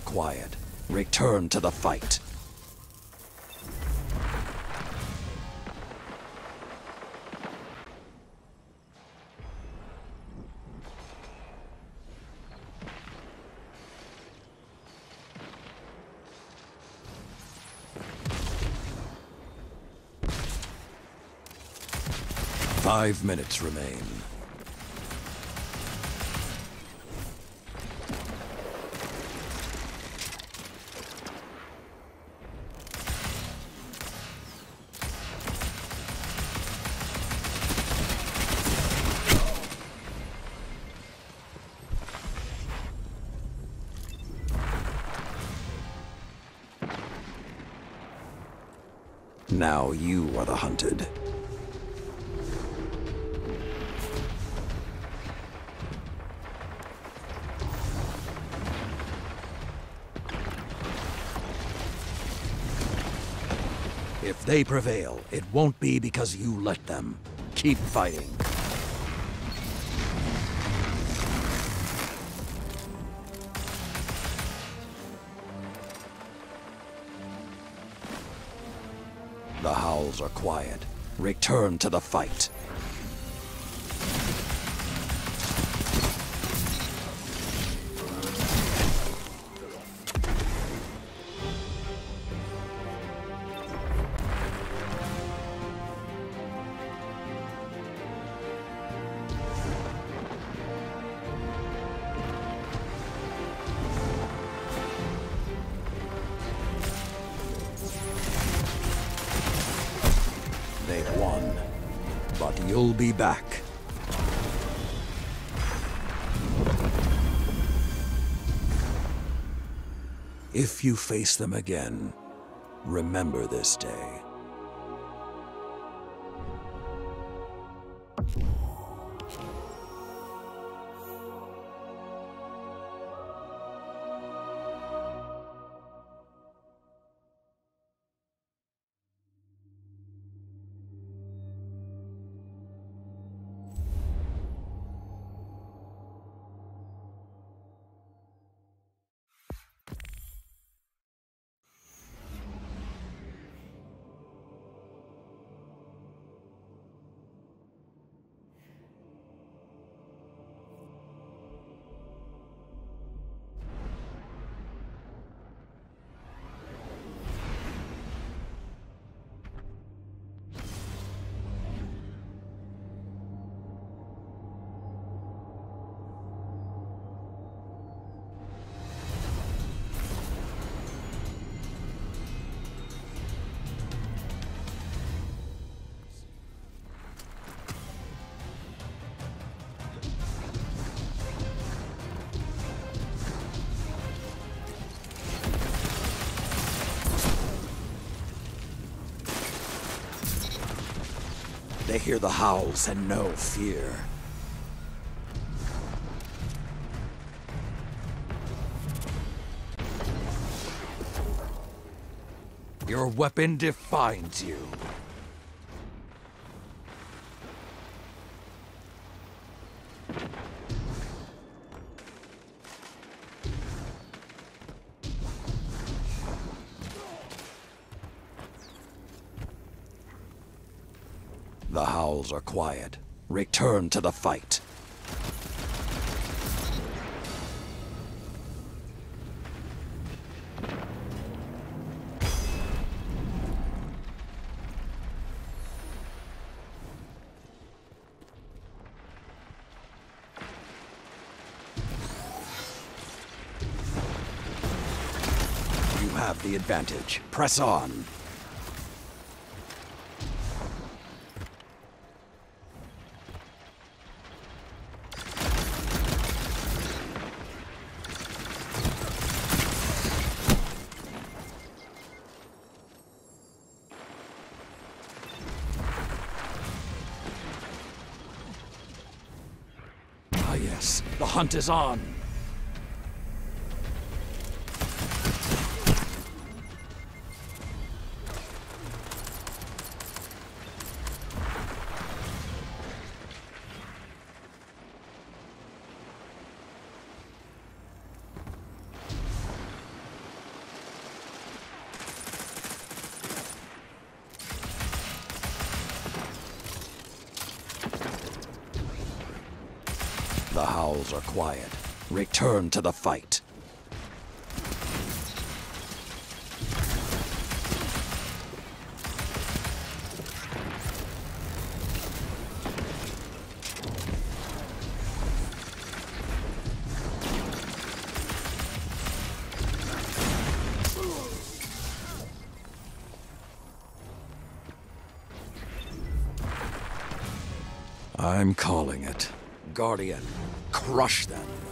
Speaker 10: quiet. Return to the fight. Five minutes remain. Are the hunted. If they prevail, it won't be because you let them. Keep fighting. Return to the fight. Face them again, remember this day. Hear the howls and know fear. Your weapon defines you. The howls are quiet. Return to the fight. You have the advantage. Press on. Ah, yes. The hunt is on. return to the fight. I'm calling it. Guardian, crush them.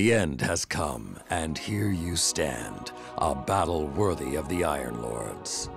Speaker 10: The end has come, and here you stand, a battle worthy of the Iron Lords.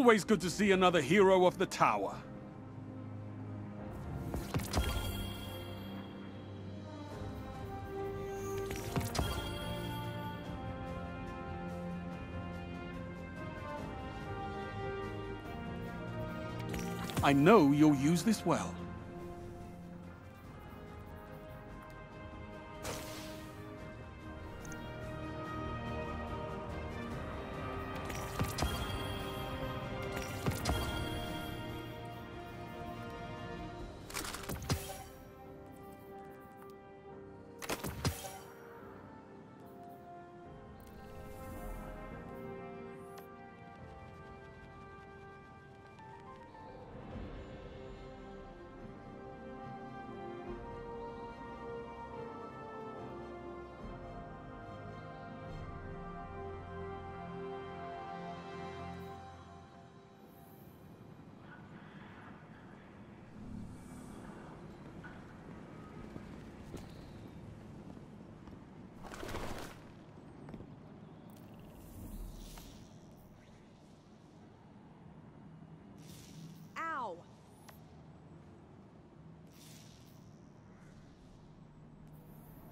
Speaker 11: Always good to see another hero of the tower. I know you'll use this well.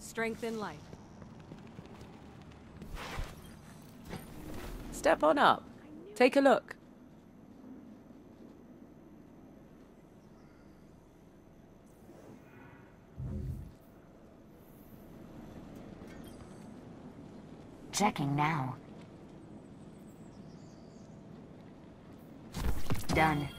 Speaker 6: Strength in life.
Speaker 12: Step on up. Take a look.
Speaker 13: Checking now. Done.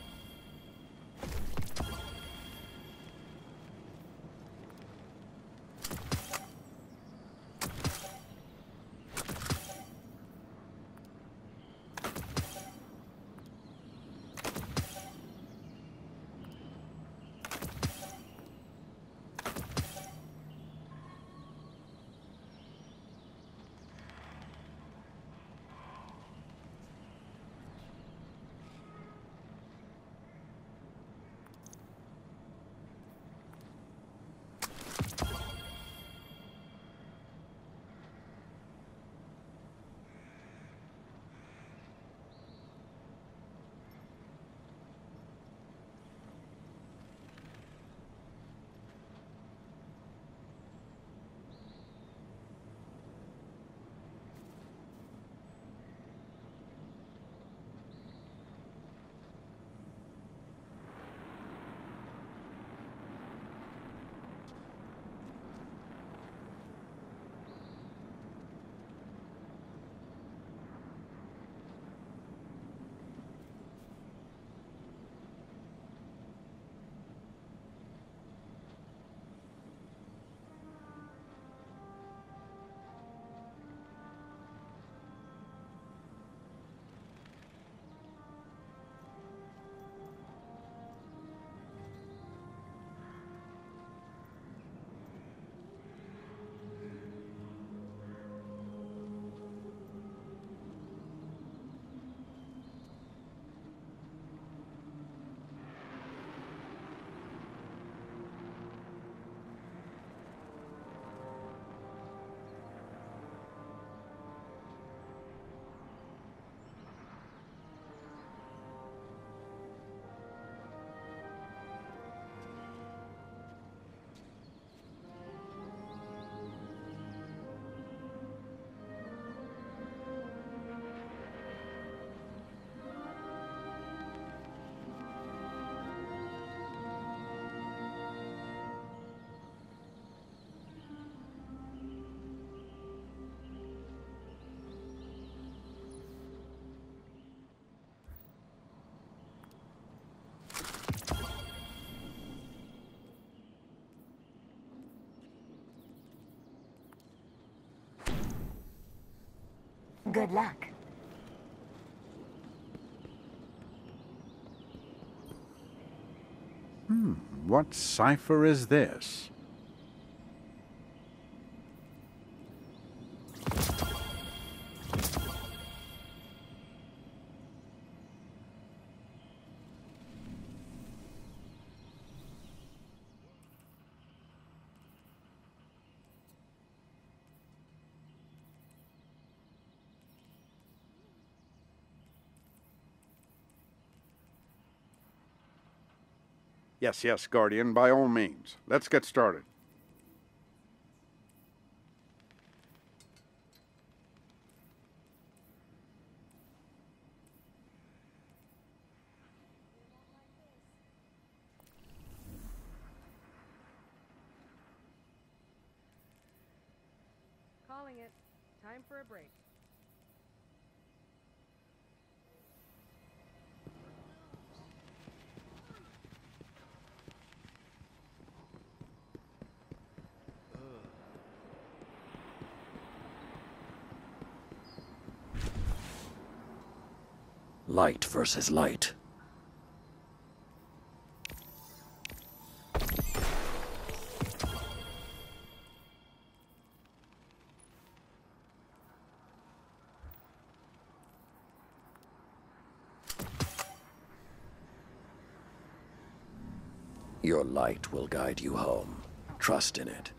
Speaker 13: Good luck.
Speaker 14: Hmm, what cipher is this? Yes, yes, Guardian, by all means. Let's get started.
Speaker 10: Light versus light. Your light will guide you home. Trust in it.